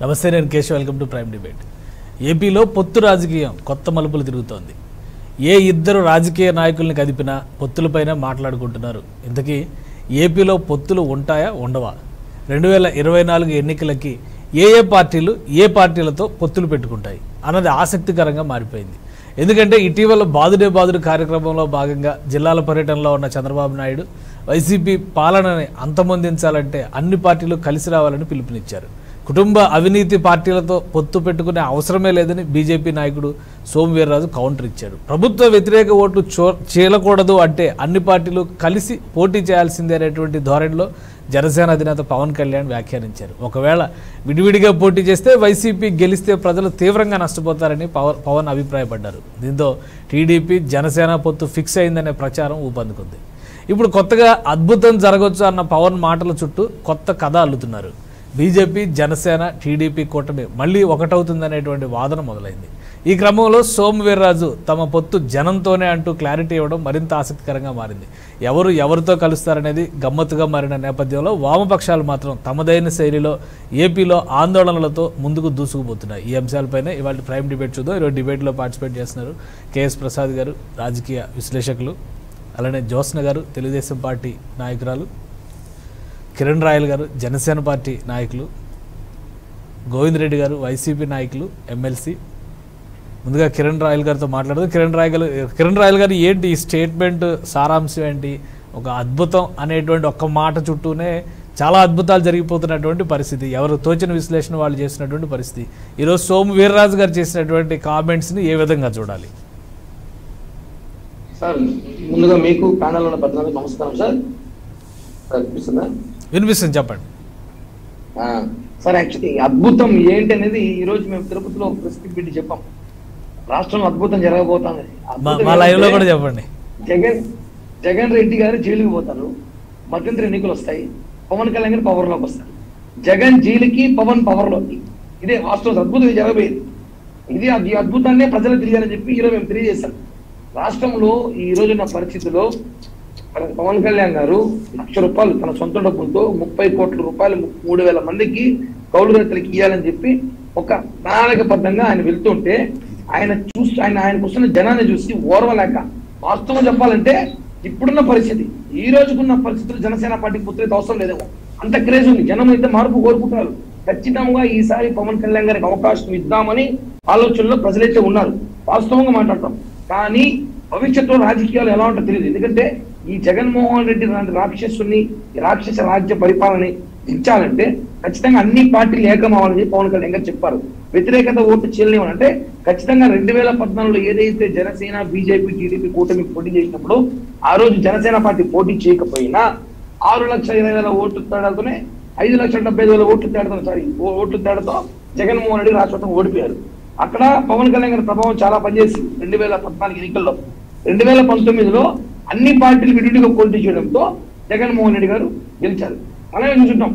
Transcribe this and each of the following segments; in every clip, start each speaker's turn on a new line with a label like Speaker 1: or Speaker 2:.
Speaker 1: నమస్తే నేను Keshav. Welcome to prime debate. ఏపీలో పొత్తు రాజకీయం కొత్త మలుపులు తిరుగుతోంది. ఏ ఇద్దరు రాజకీయ నాయకుల్ని కదిపినా పొత్తులపైన మాట్లాడుకుంటున్నారు. ఇంతకీ ఏపీలో పొత్తులు ఉంటాయా ఉండవా? రెండు వేల ఇరవై నాలుగు ఎన్నికలకి ఏ ఏ పార్టీలు ఏ పార్టీలతో పొత్తులు పెట్టుకుంటాయి అన్నది ఆసక్తికరంగా మారిపోయింది. ఎందుకంటే ఇటీవల బాదుడే బాదుడు కార్యక్రమంలో భాగంగా జిల్లాల పర్యటనలో ఉన్న చంద్రబాబు నాయుడు వైసీపీ పాలనని అంతమొందించాలంటే అన్ని పార్టీలు కలిసి రావాలని పిలుపునిచ్చారు. కుటుంబ అవినీతి పార్టీలతో పొత్తు పెట్టుకునే అవసరమే లేదని బీజేపీ నాయకుడు సోమవీర్రాజు కౌంటర్ ఇచ్చారు. ప్రభుత్వ వ్యతిరేక ఓట్లు చీలకూడదు అంటే అన్ని పార్టీలు కలిసి పోటీ చేయాల్సిందే అనేటువంటి ధోరణిలో జనసేన అధినేత పవన్ కళ్యాణ్ వ్యాఖ్యానించారు. ఒకవేళ విడివిడిగా పోటీ చేస్తే వైసీపీ గెలిస్తే ప్రజలు తీవ్రంగా నష్టపోతారని పవన్ పవన్ అభిప్రాయపడ్డారు. దీంతో టీడీపీ జనసేన పొత్తు ఫిక్స్ అయిందనే ప్రచారం ఊపందుకుంది. ఇప్పుడు కొత్తగా అద్భుతం జరగవచ్చు అన్న పవన్ మాటల చుట్టూ కొత్త కథ అల్లుతున్నారు. బీజేపీ జనసేన టీడీపీ కూటమి మళ్ళీ ఒకటవుతుందనేటువంటి వాదన మొదలైంది. ఈ క్రమంలో సోమవీర్రాజు తమ పొత్తు జనంతోనే అంటూ క్లారిటీ ఇవ్వడం మరింత ఆసక్తికరంగా మారింది. ఎవరు ఎవరితో కలుస్తారనేది గమ్మత్తుగా మారిన నేపథ్యంలో వామపక్షాలు మాత్రం తమదైన శైలిలో ఏపీలో ఆందోళనలతో ముందుకు దూసుకుపోతున్నాయి. ఈ అంశాలపైన ఇవాళ ప్రైమ్ డిబేట్ చూద్దాం. ఈరోజు డిబేట్లో పార్టిసిపేట్ చేస్తున్నారు కేఎస్ ప్రసాద్ గారు రాజకీయ విశ్లేషకులు అలానే జ్యోత్స్న గారు తెలుగుదేశం పార్టీ నాయకురాలు. కిరణ్ రాయల్ గారు జనసేన పార్టీ నాయకులు గోవింద్ రెడ్డి గారు వైసీపీ నాయకులు ఎమ్మెల్సీ. ముందుగా కిరణ్ రాయల్ గారితో మాట్లాడదు. కిరణ్ రాయల్ గారు కిరణ్ రాయల్ గారు ఏంటి ఈ స్టేట్మెంట్ సారాంశం ఏంటి? ఒక అద్భుతం అనేటువంటి ఒక్క మాట చుట్టూనే చాలా అద్భుతాలు జరిగిపోతున్నటువంటి పరిస్థితి. ఎవరు తోచిన విశ్లేషణ వాళ్ళు చేసినటువంటి పరిస్థితి. ఈరోజు సోము వీర్రాజు గారు చేసినటువంటి కామెంట్స్ని ఏ విధంగా చూడాలి?
Speaker 2: సార్ ముందుగా మీకు ప్యానల్ ఉన్న నమస్కారం సార్. సార్ వినిపిస్తుందా
Speaker 1: చెప్పండి.
Speaker 2: సార్ యాక్చువల్లీ అద్భుతం ఏంటి అనేది ఈ రోజు మేము తిరుపతిలో ఒక ప్రెస్ మీట్ పెట్టి చెప్పాం. రాష్ట్రంలో అద్భుతం జరగబోతుంది.
Speaker 1: చెప్పండి.
Speaker 2: జగన్ జగన్ రెడ్డి గారు జైలుకి పోతారు. మధ్యంతర ఎన్నికలు వస్తాయి. పవన్ కళ్యాణ్ గారు పవర్లోకి వస్తారు. జగన్ జైలుకి పవన్ పవర్లోకి ఇదే వాస్తవం అద్భుతం జరగబోయేది. ఇది అది ఈ అద్భుతాన్నే ప్రజలకు తెలియాలని చెప్పి ఈరోజు మేము తెలియజేశాం. రాష్ట్రంలో ఈ రోజున్న పరిస్థితిలో మన పవన్ కళ్యాణ్ గారు లక్ష రూపాయలు తన సొంత డబ్బులతో ముప్పై కోట్ల రూపాయలు మూడు వేల మందికి కౌలు రైతులకు ఇవ్వాలని చెప్పి ఒక ప్రణాళికబద్ధంగా ఆయన వెళ్తుంటే ఆయన చూసి ఆయన ఆయన వస్తున్న జనాన్ని చూసి ఓర్వలేక వాస్తవం చెప్పాలంటే ఇప్పుడున్న పరిస్థితి. ఈ రోజుకున్న పరిస్థితులు జనసేన పార్టీకి పుత్రైతే అవసరం లేదేమో. అంత క్రేజ్ ఉంది. జనం అయితే మార్పు కోరుకుంటున్నారు. ఖచ్చితంగా ఈసారి పవన్ కళ్యాణ్ గారికి అవకాశం ఇద్దామని ఆలోచనలో ప్రజలైతే ఉన్నారు. వాస్తవంగా మాట్లాడతాం. కానీ భవిష్యత్తులో రాజకీయాలు ఎలా ఉంటుందో తెలియదు. ఎందుకంటే ఈ జగన్మోహన్ రెడ్డి లాంటి రాక్షసుని రాక్షస రాజ్య పరిపాలన దించాలంటే ఖచ్చితంగా అన్ని పార్టీలు ఏకమవ్వాలని పవన్ కళ్యాణ్ గారు చెప్పారు. వ్యతిరేకత ఓటు చేయలేమనంటే ఖచ్చితంగా రెండు వేల పద్నాలుగులో ఏదైతే జనసేన బీజేపీ టీడీపీ కూటమి పోటీ చేసినప్పుడు ఆ రోజు జనసేన పార్టీ పోటీ చేయకపోయినా ఆరు లక్షల ఇరవై వేల ఓట్లు తేడాతోనే ఐదు లక్షల డెబ్బై ఐదు వేల ఓట్లు తేడాతో సారీ ఓ- ఓట్లు తేడాతో జగన్మోహన్ రెడ్డి రాష్ట్రం ఓడిపోయారు. అక్కడ పవన్ కళ్యాణ్ గారి ప్రభావం చాలా పనిచేసింది. రెండు వేల పద్నాలుగు ఎన్నికల్లో. రెండు వేల పంతొమ్మిదిలో అన్ని పార్టీలు విడివిడిగా పోటీ చేయడంతో జగన్మోహన్ రెడ్డి గారు గెలిచారు. అలాగే చూసుంటాం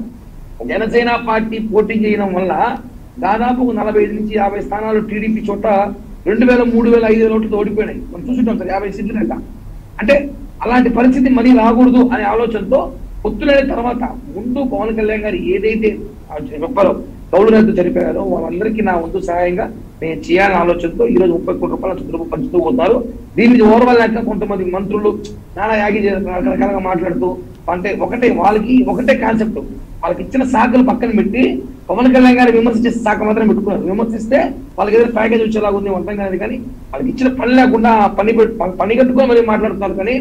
Speaker 2: జనసేన పార్టీ పోటీ చేయడం వల్ల దాదాపు నలభై ఐదు నుంచి యాభై స్థానాలు టీడీపీ చోట రెండు వేల మూడు వేల ఐదు వేల ఓట్లతో ఓడిపోయినాయి. మనం చూసుంటాం సార్ యాభై సీట్లు దాకా అంటే అలాంటి పరిస్థితి మళ్ళీ రాకూడదు అనే ఆలోచనతో పొత్తులైన తర్వాత ముందు పవన్ కళ్యాణ్ గారు ఏదైతే చెప్పారో కౌలు రైతు చనిపోయారో వాళ్ళందరికీ నా వంతు సహాయంగా నేను చేయాలనే ఆలోచనతో ఈ రోజు ముప్పై కోట్ల రూపాయల చంద్రబాబు పంచుతూ పోతారు దీన్ని ఓర్వలేక కొంతమంది మంత్రులు నానా యాగి రకరకాలుగా మాట్లాడుతూ అంటే ఒకటే వాళ్ళకి ఒకటే కాన్సెప్ట్. వాళ్ళకి ఇచ్చిన శాఖలు పక్కన పెట్టి పవన్ కళ్యాణ్ గారిని విమర్శించే శాఖ మాత్రం పెట్టుకున్నారు. విమర్శిస్తే వాళ్ళకి ఏదైనా ప్యాకేజ్ వచ్చేలాగా ఉంది అర్థం కాదు కానీ వాళ్ళకి ఇచ్చిన పని లేకుండా పని పని కట్టుకొని మరి మాట్లాడుతున్నారు కానీ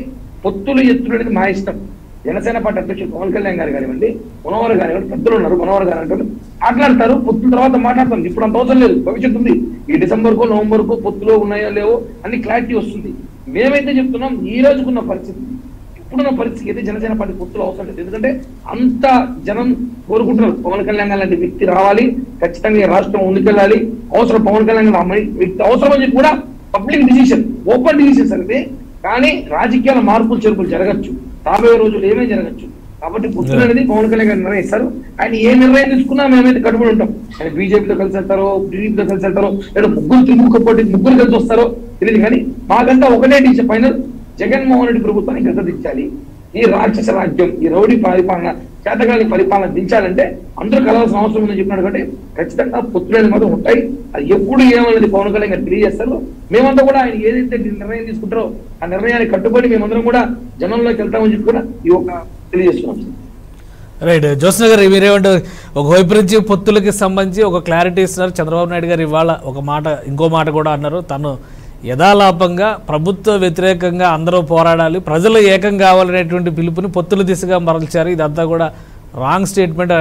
Speaker 2: పొత్తులు ఎత్తులు అనేది మా ఇష్టం. జనసేన పార్టీ అధ్యక్షుడు పవన్ కళ్యాణ్ గారు కానివ్వండి మనోహర్ గారు పెద్దలు ఉన్నారు మనోహర్ గారు అంటే మాట్లాడతారు పొత్తుల తర్వాత మాట్లాడతాం. ఇప్పుడు అంత అవసరం లేదు. భవిష్యత్తు ఉంది. ఈ డిసెంబర్కు నవంబర్కు పొత్తులో ఉన్నాయో లేవో అన్ని క్లారిటీ వస్తుంది. మేమైతే చెప్తున్నాం ఈ రోజుకున్న పరిస్థితి. ఇప్పుడున్న పరిస్థితి అయితే జనసేన పార్టీ పొత్తులు అవసరం లేదు. ఎందుకంటే అంత జనం కోరుకుంటున్నారు. పవన్ కళ్యాణ్ గారు లాంటి వ్యక్తి రావాలి. ఖచ్చితంగా రాష్ట్రం ముందుకెళ్ళాలి. అవసరం పవన్ కళ్యాణ్ గారు వ్యక్తి అవసరం అని కూడా పబ్లిక్ డిసిషన్ ఓపెన్ డిసిషన్స్ అనేది కానీ రాజకీయాల మార్పులు చేర్పులు జరగచ్చు. రాబోయే రోజులు ఏమేమి జరగచ్చు. కాబట్టి పొత్తులు అనేది పవన్ కళ్యాణ్ గారు నిర్ణయిస్తారు ఆయన ఏ నిర్ణయం తీసుకున్నా మేమైతే కట్టుబడి ఉంటాం. ఆయన బీజేపీతో కలిసి వెళ్తారో టీడీపీతో కలిసి వెళ్తారో లేదా ముగ్గురు త్రిముఖ పోటీ ముగ్గురు కలిసి వస్తారో తెలియదు కానీ మాకంతా ఒకటే టీచర్ ఫైనల్. జగన్మోహన్ రెడ్డి ప్రభుత్వాన్ని గద్దదించాలి ఈ రాక్షస రాజ్యం ఈ రౌడీ పరిపాలన చేతగాని పరిపాలన దించాలంటే అందరూ కలవాల్సిన అవసరం ఉందని చెప్పినాడు కాబట్టి ఖచ్చితంగా పుత్రులైన మాత్రం ఉంటాయి. అది ఎప్పుడు ఏమన్నది పవన్ కళ్యాణ్ గారు తెలియజేస్తారు. మేమంతా కూడా ఆయన ఏదైతే నిర్ణయం తీసుకుంటారో ఆ నిర్ణయానికి కట్టుబడి మేమందరం కూడా జనంలోకి వెళ్తామని చెప్పి కూడా ఈ ఒక తెలియజేస్తున్నాం.
Speaker 1: రైట్. జ్యోత్స్న గారు మీరేమంటారు ఒకవైపు నుంచి పొత్తులకి సంబంధించి ఒక క్లారిటీ ఇస్తున్నారు. చంద్రబాబు నాయుడు గారు ఇవాళ ఒక మాట ఇంకో మాట కూడా అన్నారు. తను యథాలాపంగా ప్రభుత్వ వ్యతిరేకంగా అందరూ పోరాడాలి. ప్రజలు ఏకం కావాలనేటువంటి పిలుపుని పొత్తుల దిశగా మరల్చారు. ఇదంతా కూడా రాంగ్ స్టేట్మెంట్.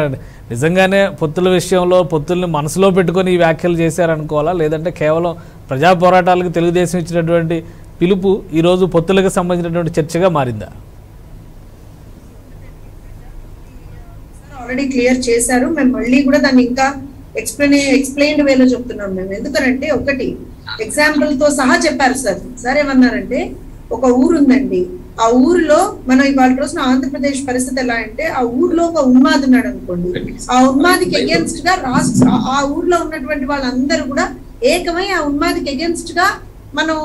Speaker 1: నిజంగానే పొత్తుల విషయంలో పొత్తుల్ని మనసులో పెట్టుకొని ఈ వ్యాఖ్యలు చేశారనుకోవాలా? లేదంటే కేవలం ప్రజా పోరాటాలకు తెలుగుదేశం ఇచ్చినటువంటి పిలుపు ఈరోజు పొత్తులకు సంబంధించినటువంటి చర్చగా మారిందా?
Speaker 3: ఆల్రెడీ క్లియర్ చేశారు. మేము మళ్ళీ కూడా దాన్ని ఇంకా ఎక్స్ప్లెయిన్ ఎక్స్ప్లెయిన్డ్ వేలో చెప్తున్నాం మేము. ఎందుకనంటే ఒకటి ఎగ్జాంపుల్తో సహా చెప్పారు సార్. సార్ ఏమన్నారంటే ఒక ఊరు ఉందండి ఆ ఊరిలో మనం ఇవాళ రోజున ఆంధ్రప్రదేశ్ పరిస్థితి ఎలా అంటే ఆ ఊర్లో ఒక ఉన్మాది ఉన్నాడు అనుకోండి ఆ ఉన్మాదికి అగేన్స్ట్గా రాష్ట్ర ఆ ఊర్లో ఉన్నటువంటి వాళ్ళందరూ కూడా ఏకమై ఆ ఉన్మాదికి అగేన్స్ట్గా మనం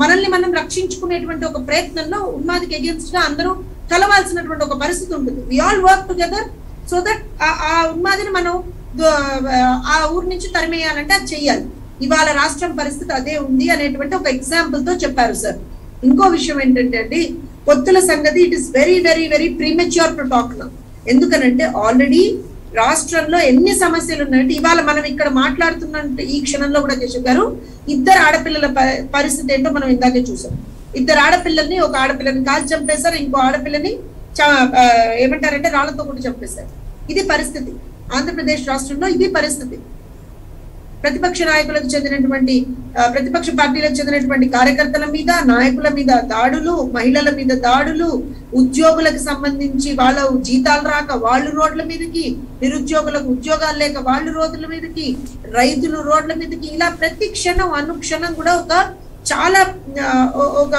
Speaker 3: మనల్ని మనం రక్షించుకునేటువంటి ఒక ప్రయత్నంలో ఉన్మాదికి అగేన్స్ట్గా అందరూ కలవాల్సినటువంటి ఒక పరిస్థితి ఉంటుంది. We all work together so that ఆ ఉన్మాదిని మనం ఆ ఊరు నుంచి తరిమేయాలంటే అది చెయ్యాలి. ఇవాళ రాష్ట్రం పరిస్థితి అదే ఉంది అనేటువంటి ఒక ఎగ్జాంపుల్తో చెప్పారు సార్ ఇంకో విషయం ఏంటంటే అండి పొత్తుల సంగతి it is very very very premature to talk నా ఎందుకనంటే ఆల్రెడీ రాష్ట్రంలో ఎన్ని సమస్యలు ఉన్నాయంటే ఇవాళ మనం ఇక్కడ మాట్లాడుతున్న ఈ క్షణంలో కూడా కేశవ్ గారు ఇద్దరు ఆడపిల్లల ప- పరిస్థితి ఏంటో మనం ఇందాకే చూసాం. ఇద్దరు ఆడపిల్లల్ని ఒక ఆడపిల్లని కాల్చి చంపేశారు ఇంకో ఆడపిల్లని ఏమంటారంటే రాళ్ళతో కూడా చంపేశారు. ఇది పరిస్థితి. ఆంధ్రప్రదేశ్ రాష్ట్రంలో ఇది పరిస్థితి. ప్రతిపక్ష నాయకులకు చెందినటువంటి ప్రతిపక్ష పార్టీలకు చెందినటువంటి కార్యకర్తల మీద నాయకుల మీద దాడులు మహిళల మీద దాడులు ఉద్యోగులకు సంబంధించి వాళ్ళ జీతాలు రాక వాళ్ళు రోడ్ల మీదకి నిరుద్యోగులకు ఉద్యోగాలు లేక వాళ్ళు రోడ్ల మీదకి రైతులు రోడ్ల మీదకి ఇలా ప్రతి క్షణం అనుక్షణం కూడా ఒక చాలా ఒక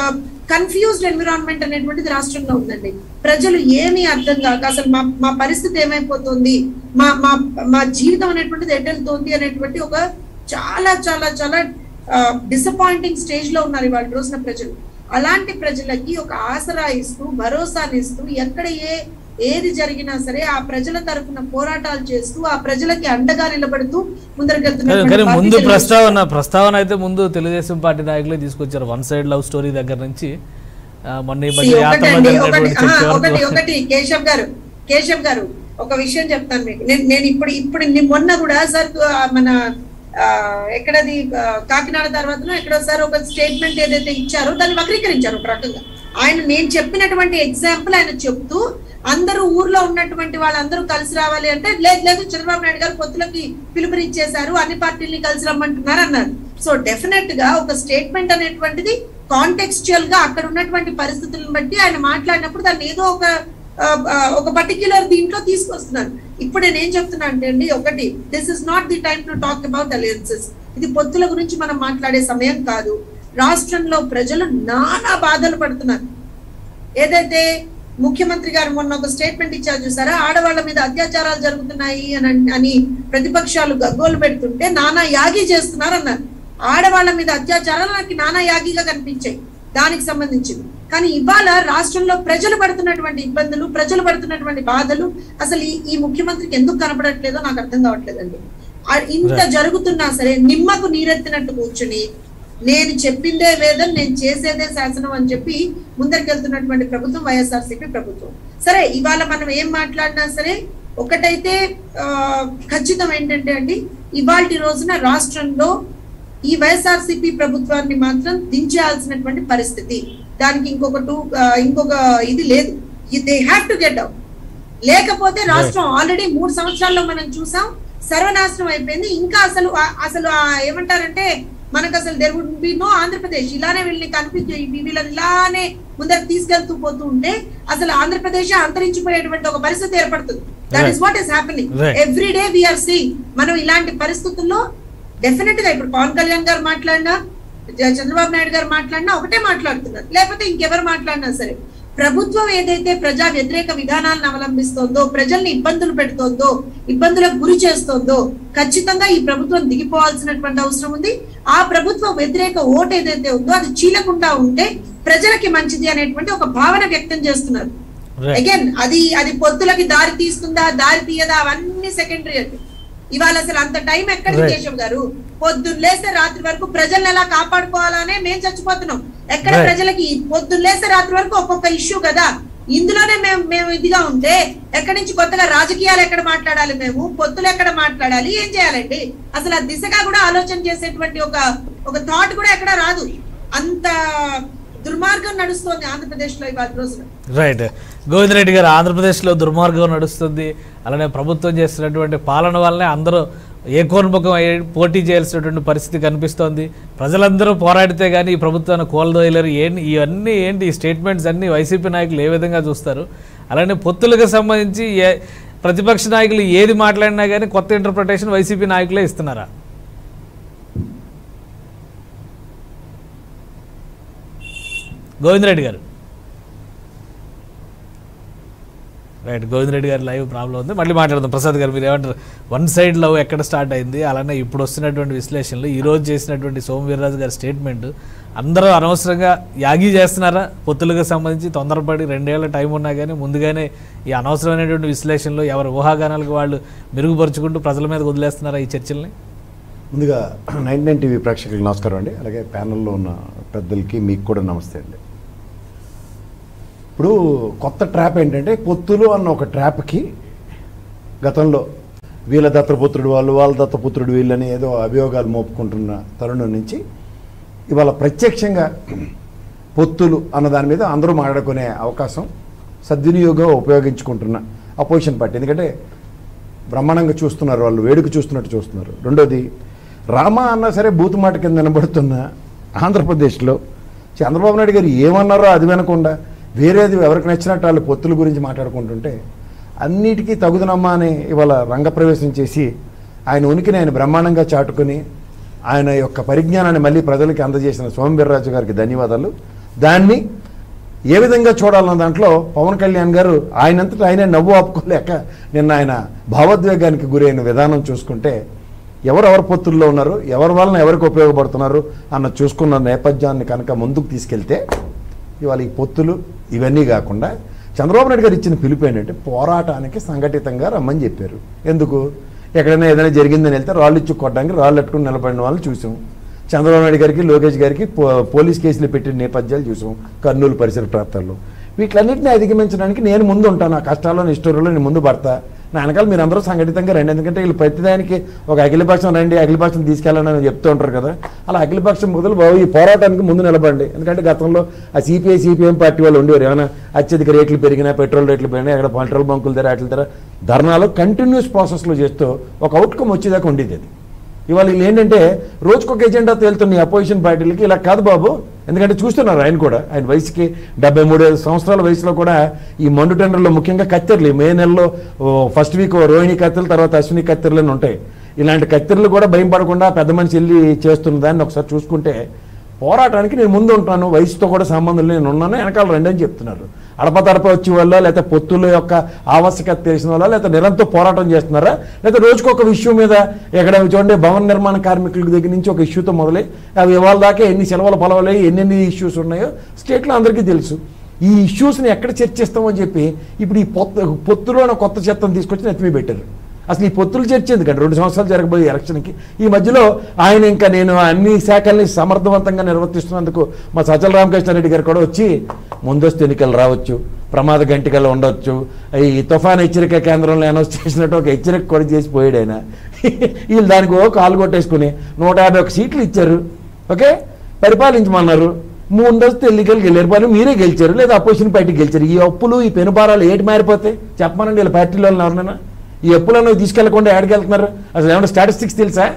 Speaker 3: కన్ఫ్యూజ్డ్ ఎన్విరాన్మెంట్ అనేటువంటిది రాష్ట్రంలో ఉందండి. ప్రజలు ఏమీ అర్థం కాక అసలు మా మా పరిస్థితి ఏమైపోతుంది? మా మా మా జీవితం అనేటువంటిది ఎటెళ్తోంది అనేటువంటి ఒక చాలా చాలా చాలా డిసప్పాయింటింగ్ స్టేజ్లో ఉన్నారు ఇవాళ రోజున ప్రజలు. అలాంటి ప్రజలకి ఒక ఆసరా ఇస్తూ భరోసాని ఇస్తూ ఎక్కడ ఏ ఏది జరిగినా సరే ఆ ప్రజల తరఫున పోరాటాలు చేస్తూ ఆ ప్రజలకి అండగా నిలబడుతూ
Speaker 1: కానీ కానీ
Speaker 3: ముందరికి
Speaker 1: ముందు ప్రస్తావన ప్రస్తావన అయితే ముందు తెలుగుదేశం పార్టీ నాయకులే తీసుకొచ్చారు. వన్ సైడ్ లవ్ స్టోరీ దగ్గర నుంచి
Speaker 3: ఒకటి కేశవ్ గారు కేశవ్ గారు ఒక విషయం చెప్తాను మీకు. నేను నేను ఇప్పుడు ఇప్పుడు మొన్న కూడా సార్ మన ఎక్కడది కాకినాడ తర్వాత ఎక్కడో సార్ ఒక స్టేట్మెంట్ ఏదైతే ఇచ్చారో దాన్ని వక్రీకరించారు ఒక రకంగా. ఆయన నేను చెప్పినటువంటి ఎగ్జాంపుల్ ఆయన చెప్తూ అందరూ ఊర్లో ఉన్నటువంటి వాళ్ళందరూ కలిసి రావాలి అంటే లేదు లేదు చంద్రబాబు నాయుడు గారు పొత్తులకి పిలుపునిచ్చేశారు అన్ని పార్టీల్ని కలిసి రమ్మంటున్నారు అన్నారు. సో డెఫినెట్గా ఒక స్టేట్మెంట్ అనేటువంటిది కాంటెక్స్చువల్గా అక్కడ ఉన్నటువంటి పరిస్థితులను బట్టి ఆయన మాట్లాడినప్పుడు దాన్ని ఏదో ఒక ఒక పర్టిక్యులర్ దీంట్లో తీసుకొస్తున్నారు. ఇప్పుడు నేను ఏం చెప్తున్నా అంటే అండి ఒకటి this is not the time to talk about alliances ఇది పొత్తుల గురించి మనం మాట్లాడే సమయం కాదు. రాష్ట్రంలో ప్రజలు నానా బాధలు పడుతున్నారు. ఏదైతే ముఖ్యమంత్రి గారు మొన్న ఒక స్టేట్మెంట్ ఇచ్చారు చూసారా? ఆడవాళ్ళ మీద అత్యాచారాలు జరుగుతున్నాయి అని అన్- ప్రతిపక్షాలు గగ్గోలు పెడుతుంటే నానా యాగి చేస్తున్నారు అన్నారు ఆడవాళ్ళ మీద అత్యాచారాలు నాకు నానా యాగిగా కనిపించాయి. దానికి సంబంధించింది. కానీ ఇవాళ రాష్ట్రంలో ప్రజలు పడుతున్నటువంటి ఇబ్బందులు ప్రజలు పడుతున్నటువంటి బాధలు అసలు ఈ ఈ ముఖ్యమంత్రికి ఎందుకు కనపడట్లేదో నాకు అర్థం కావట్లేదండి. ఇంత జరుగుతున్నా సరే నిమ్మకు నీరెత్తినట్టు కూర్చుని నేను చెప్పిందే వేదం నేను చేసేదే శాసనం అని చెప్పి ముందరికెళ్తున్నటువంటి ప్రభుత్వం వైఎస్ఆర్సీపీ ప్రభుత్వం. సరే ఇవాళ మనం ఏం మాట్లాడినా సరే ఒకటైతే ఖచ్చితం ఏంటంటే అండి ఇవాళ రోజున రాష్ట్రంలో ఈ వైఎస్ఆర్సీపీ ప్రభుత్వాన్ని మాత్రం దించేయాల్సినటువంటి పరిస్థితి. దానికి ఇంకొక టూ ఇంకొక ఇది లేదు. They have to get out లేకపోతే రాష్ట్రం ఆల్రెడీ మూడు సంవత్సరాల్లో మనం చూసాం సర్వనాశనం అయిపోయింది. ఇంకా అసలు అసలు ఏమంటారంటే మనకు అసలు there would be no Andhra Pradesh ఇలానే వీళ్ళని కనిపించే వీళ్ళని ఇలానే ముందరకు తీసుకెళ్తూ పోతూ ఉంటే అసలు ఆంధ్రప్రదేశ్ అంతరించిపోయేటువంటి ఒక పరిస్థితి ఏర్పడుతుంది. That is what is happening. Every day we are seeing మనం ఇలాంటి పరిస్థితుల్లో డెఫినెట్గా ఇప్పుడు పవన్ కళ్యాణ్ గారు మాట్లాడినా చంద్రబాబు నాయుడు గారు మాట్లాడినా ఒకటే మాట్లాడుతున్నారు. లేకపోతే ఇంకెవరు మాట్లాడినా సరే. ప్రభుత్వం ఏదైతే ప్రజా వ్యతిరేక విధానాలను అవలంబిస్తోందో ప్రజల్ని ఇబ్బందులు పెడుతోందో ఇబ్బందులకు గురి చేస్తోందో ఖచ్చితంగా ఈ ప్రభుత్వం దిగిపోవాల్సినటువంటి అవసరం ఉంది. ఆ ప్రభుత్వ వ్యతిరేక ఓటు ఏదైతే ఉందో అది చీలకుండా ఉంటే ప్రజలకి మంచిది అనేటువంటి ఒక భావన వ్యక్తం చేస్తున్నారు. అగైన్ అది అది పొత్తులకి దారి తీస్తుందా దారి తీయదా అవన్నీ సెకండరీ అండి. ఇవాళ అసలు అంత టైం ఎక్కడ
Speaker 1: Right.
Speaker 3: కేశవ్ గారు? పొద్దున్న లేస్తే రాత్రి వరకు ప్రజల్ని ఎలా కాపాడుకోవాలనే మేము చచ్చిపోతున్నాం. ఎక్కడ. ప్రజలకి పొద్దున్న లేస్తే రాత్రి వరకు ఒక్కొక్క ఇష్యూ కదా? ఇందులోనే మేము మేము ఇదిగా ఉంటే ఎక్కడి నుంచి కొత్తగా రాజకీయాలు ఎక్కడ మాట్లాడాలి మేము? పొత్తులు ఎక్కడ మాట్లాడాలి? ఏం చేయాలండి? అసలు ఆ దిశగా కూడా ఆలోచన చేసేటువంటి ఒక ఒక థాట్ కూడా ఎక్కడ రాదు. అంత దుర్మార్గం నడుస్తుంది ఆంధ్రప్రదేశ్లో ఇవాళ రోజున.
Speaker 1: రైట్ గోవిందరెడ్డి గారు ఆంధ్రప్రదేశ్లో దుర్మార్గం నడుస్తుంది. అలానే ప్రభుత్వం చేస్తున్నటువంటి పాలన వల్లనే అందరూ ఏకోన్ముఖం అయ్యి పోటీ చేయాల్సినటువంటి పరిస్థితి కనిపిస్తోంది. ప్రజలందరూ పోరాడితే కానీ ఈ ప్రభుత్వాన్ని కోల్దోయలేరు. ఏంటి ఇవన్నీ ఏంటి? ఈ స్టేట్మెంట్స్ అన్నీ వైసీపీ నాయకులు ఏ విధంగా చూస్తారు? అలానే పొత్తులకు సంబంధించి ఏ ప్రతిపక్ష నాయకులు ఏది మాట్లాడినా కానీ కొత్త ఇంటర్ప్రిటేషన్ వైసీపీ నాయకులే ఇస్తున్నారా? గోవిందరెడ్డి గారు. రైట్ గోవిందరెడ్డి గారి లైవ్ ప్రాబ్లం ఉంది. మళ్ళీ మాట్లాడదాం. ప్రసాద్ గారు మీరు ఏమంటారు వన్ సైడ్ లవ్ ఎక్కడ స్టార్ట్ అయింది? అలానే ఇప్పుడు వస్తున్నటువంటి విశ్లేషణలు ఈరోజు చేసినటువంటి సోమవీర్రాజు గారి స్టేట్మెంట్ అందరూ అనవసరంగా యాగి చేస్తున్నారా? పొత్తులకు సంబంధించి తొందరపడి రెండేళ్ళ టైం ఉన్నా కానీ ముందుగానే ఈ అనవసరమైనటువంటి విశ్లేషణలు ఎవరి ఊహాగానాలకు వాళ్ళు మెరుగుపరుచుకుంటూ ప్రజల మీద వదిలేస్తున్నారా ఈ చర్చల్ని?
Speaker 4: ముందుగా నైన్ నైన్ టీవీ ప్రేక్షకులకు నమస్కారం అండి. అలాగే ప్యానల్లో ఉన్న పెద్దలకి మీకు కూడా నమస్తే అండి. ఇప్పుడు కొత్త ట్రాప్ ఏంటంటే పొత్తులు అన్న ఒక ట్రాప్కి గతంలో వీళ్ళ దత్తపుత్రుడు వాళ్ళు వాళ్ళ దత్తపుత్రుడు వీళ్ళని ఏదో అభియోగాలు మోపుకుంటున్న తరుణం నుంచి ఇవాళ ప్రత్యక్షంగా పొత్తులు అన్న దాని మీద అందరూ మాట్లాడుకునే అవకాశం సద్వినియోగం ఉపయోగించుకుంటున్న అపోజిషన్ పార్టీ. ఎందుకంటే బ్రహ్మాండంగా చూస్తున్నారు వాళ్ళు వేడుక చూస్తున్నట్టు చూస్తున్నారు. రెండోది రామ అన్నా సరే బూతుమాట కింద నిలబడుతున్న ఆంధ్రప్రదేశ్లో చంద్రబాబు నాయుడు గారు ఏమన్నారో అది వినకుండా వేరేది ఎవరికి నచ్చినట్టు వాళ్ళు పొత్తుల గురించి మాట్లాడుకుంటుంటే అన్నిటికీ తగుదనమ్మా అని ఇవాళ రంగప్రవేశం చేసి ఆయన ఉనికిని ఆయన బ్రహ్మాండంగా చాటుకుని ఆయన యొక్క పరిజ్ఞానాన్ని మళ్ళీ ప్రజలకి అందజేసిన సోమవీర్రాజు గారికి ధన్యవాదాలు. దాన్ని ఏ విధంగా చూడాలన్న దాంట్లో పవన్ కళ్యాణ్ గారు ఆయనంతటా ఆయనే నవ్వు ఆపుకోలేక నిన్న ఆయన భావోద్వేగానికి గురైన విధానం చూసుకుంటే ఎవరెవరు పొత్తుల్లో ఉన్నారు ఎవరి వలన ఎవరికి ఉపయోగపడుతున్నారు అన్న చూసుకున్న నేపథ్యాన్ని కనుక ముందుకు తీసుకెళ్తే ఇవాళ ఈ పొత్తులు ఇవన్నీ కాకుండా చంద్రబాబు నాయుడు గారు ఇచ్చిన పిలుపు ఏంటంటే పోరాటానికి సంఘటితంగా రమ్మని చెప్పారు. ఎందుకు? ఎక్కడైనా ఏదైనా జరిగిందని వెళ్తే రాళ్ళు ఇచ్చి కొట్టడానికి రాళ్ళు పెట్టుకుని నిలబడిన వాళ్ళని చూసాం. చంద్రబాబు నాయుడు గారికి లోకేష్ గారికి పో- పోలీస్ కేసులు పెట్టిన నేపథ్యాలు చూసాం కర్నూలు పరిసర ప్రాంతాల్లో. వీటిలన్నింటినీ అధిగమించడానికి నేను ముందు ఉంటాను. ఆ కష్టాల్లో నిష్ఠూరులో నేను ముందు పడతా. నా వెనకాల మీరు అందరూ సంఘటితంగా రండి. ఎందుకంటే వీళ్ళు ప్రతిదానికి ఒక అఖిలపక్షం రండి అఖిలపక్షం తీసుకెళ్ళండి అని చెప్తూ ఉంటారు కదా. అలా అఖిలపక్షం మొదలు బాబు ఈ పోరాటానికి ముందు నిలబడండి. ఎందుకంటే గతంలో ఆ సిపిఐ సిపిఎం పార్టీ వాళ్ళు ఉండేవారు. ఏమైనా అత్యధిక రేట్లు పెరిగినా పెట్రోల్ రేట్లు పెరిగినా అక్కడ పెట్రోల్ బంకుల ధర వాటి ధర ధర్నాలు కంటిన్యూస్ ప్రాసెస్లో చేస్తూ ఒక అవుట్కమ్ వచ్చేదాకా ఉండేది అది. ఇవాళ వీళ్ళు ఏంటంటే రోజుకొక ఎజెండా తేలుతున్న ఈ అపోజిషన్ పార్టీలకి ఇలా కాదు బాబు. ఎందుకంటే చూస్తున్నారు ఆయన కూడా. ఆయన వయసుకి డెబ్బై మూడు సంవత్సరాల వయసులో కూడా ఈ మండు టెండర్లో ముఖ్యంగా కత్తెరలు. మే నెలలో ఫస్ట్ వీక్ రోహిణి కత్తెరలు తర్వాత అశ్విని కత్తెరలు అని ఉంటాయి. ఇలాంటి కత్తెరలు కూడా భయం పడకుండా పెద్ద మనిషి వెళ్ళి చేస్తున్న దాన్ని ఒకసారి చూసుకుంటే పోరాటానికి నేను ముందు ఉంటాను. వయసుతో కూడా సంబంధం నేను ఉన్నాను వెనకాల రండి అని చెప్తున్నారు. అడప తడప వచ్చే వల్ల లేకపోతే పొత్తుల యొక్క ఆవశ్యకత తెలిసిన వాళ్ళ లేకపోతే నిరంతరం పోరాటం చేస్తున్నారా? లేకపోతే రోజుకొక విషయం మీద ఎక్కడ చూడండి భవన నిర్మాణ కార్మికుల దగ్గర నుంచి ఒక ఇష్యూతో మొదలై అవి ఇవాళ దాకా ఎన్ని సెలవుల పొలవలై ఎన్నెన్ని ఇష్యూస్ ఉన్నాయో స్టేట్లో అందరికీ తెలుసు. ఈ ఇష్యూస్ని ఎక్కడ చర్చిస్తామని చెప్పి ఇప్పుడు ఈ పొత్తు పొత్తులోన కొత్త చట్టం తీసుకొచ్చి నెత్తిమీ పెట్టారు. అసలు ఈ పొత్తులు చర్చ ఎందుకంటే రెండు సంవత్సరాలు జరగబోయే ఎలక్షన్కి ఈ మధ్యలో ఆయన ఇంకా నేను అన్ని శాఖల్ని సమర్థవంతంగా నిర్వర్తిస్తున్నందుకు మా సజ్జల రామకృష్ణారెడ్డి గారు కూడా వచ్చి ముందస్తు ఎన్నికలు రావచ్చు ప్రమాద గంటికలు ఉండొచ్చు. ఈ తుఫాన్ హెచ్చరిక కేంద్రంలో అనౌన్స్ చేసినట్టు ఒక హెచ్చరిక కూడా చేసి పోయాడు ఆయన. వీళ్ళు దానికి ఓ కాలు కొట్టేసుకుని నూట యాభై ఒక సీట్లు ఇచ్చారు. ఓకే? పరిపాలించమన్నారు. ముందస్తు ఎన్నికలు గెలిచారు పని మీరే గెలిచారు లేదా అపోజిషన్ పార్టీ గెలిచారు. ఈ అప్పులు ఈ పెనుభారాలు ఏటి మారిపోతాయి? చెప్పమనండి వీళ్ళ పార్టీలో ఎవరినైనా? ఈ అప్పులను తీసుకెళ్ళకుండా ఏడకెళ్తున్నారు అసలు ఏమైనా స్టాటిస్టిక్స్ తెలుసా?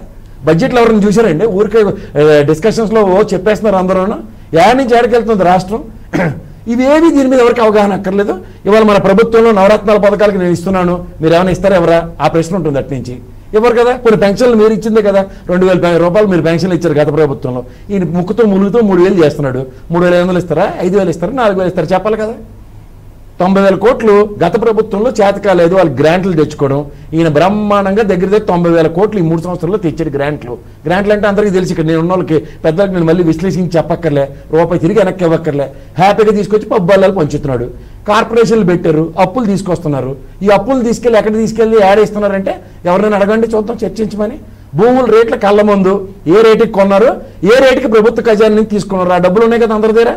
Speaker 4: బడ్జెట్లో ఎవరైనా చూసారండి ఊరికే డిస్కషన్స్లో ఓ చెప్పేస్తున్నారు అందరూ యాడ్ నుంచి ఏడకెళ్తుంది రాష్ట్రం? ఇవేవి దీని మీద ఎవరికి అవగాహన అక్కర్లేదు. ఇవాళ మన ప్రభుత్వంలో నవరత్నాల పథకాలకి నేను ఇస్తున్నాను. మీరు ఏమైనా ఇస్తారా ఎవరా? ఆ ప్రశ్న ఉంటుంది అటు నుంచి. ఇవ్వరు కదా? కొన్ని పెన్షన్లు మీరు ఇచ్చిందే కదా. రెండు వేల రూపాయలు మీరు పెన్షన్లు ఇచ్చారు గత ప్రభుత్వంలో. ఈయన ముక్కుతో ములుగుతో మూడు వేలు చేస్తున్నాడు. మూడు వేల ఐదు వందలు ఇస్తారా? ఐదు వేలు ఇస్తారా? నాలుగు వేలు ఇస్తారా? చెప్పాలి కదా. తొంభై వేల కోట్లు గత ప్రభుత్వంలో చేతకాలేదు వాళ్ళు గ్రాంట్లు తెచ్చుకోవడం. ఈయన బ్రహ్మాండంగా దగ్గర దగ్గర తొంభై వేల కోట్లు ఈ మూడు సంవత్సరాల్లో తెచ్చాడు గ్రాంట్లు. గ్రాంట్లు అంటే అందరికీ తెలిసి ఇక్కడ నేను ఉన్న వాళ్ళకి పెద్దలకు నేను మళ్ళీ విశ్లేషించి చెప్పక్కర్లే. రూపాయి తిరిగి వెనక్కి ఇవ్వక్కర్లే. హ్యాపీగా తీసుకొచ్చి పబ్బాళ్ళు పంచుతున్నాడు. కార్పొరేషన్లు పెట్టారు. అప్పులు తీసుకొస్తున్నారు. ఈ అప్పులు తీసుకెళ్ళి ఎక్కడ తీసుకెళ్ళి ఏడేస్తున్నారంటే ఎవరినైనా ఎవరైనా అడగండి చూద్దాం చర్చించమని. భూముల రేట్ల కళ్ళ ముందు ఏ రేటుకి కొన్నారు? ఏ రేటుకి ప్రభుత్వ ఖజానా నుంచి తీసుకున్నారు? ఆ డబ్బులు ఉన్నాయి కదా అందరి దగ్గర?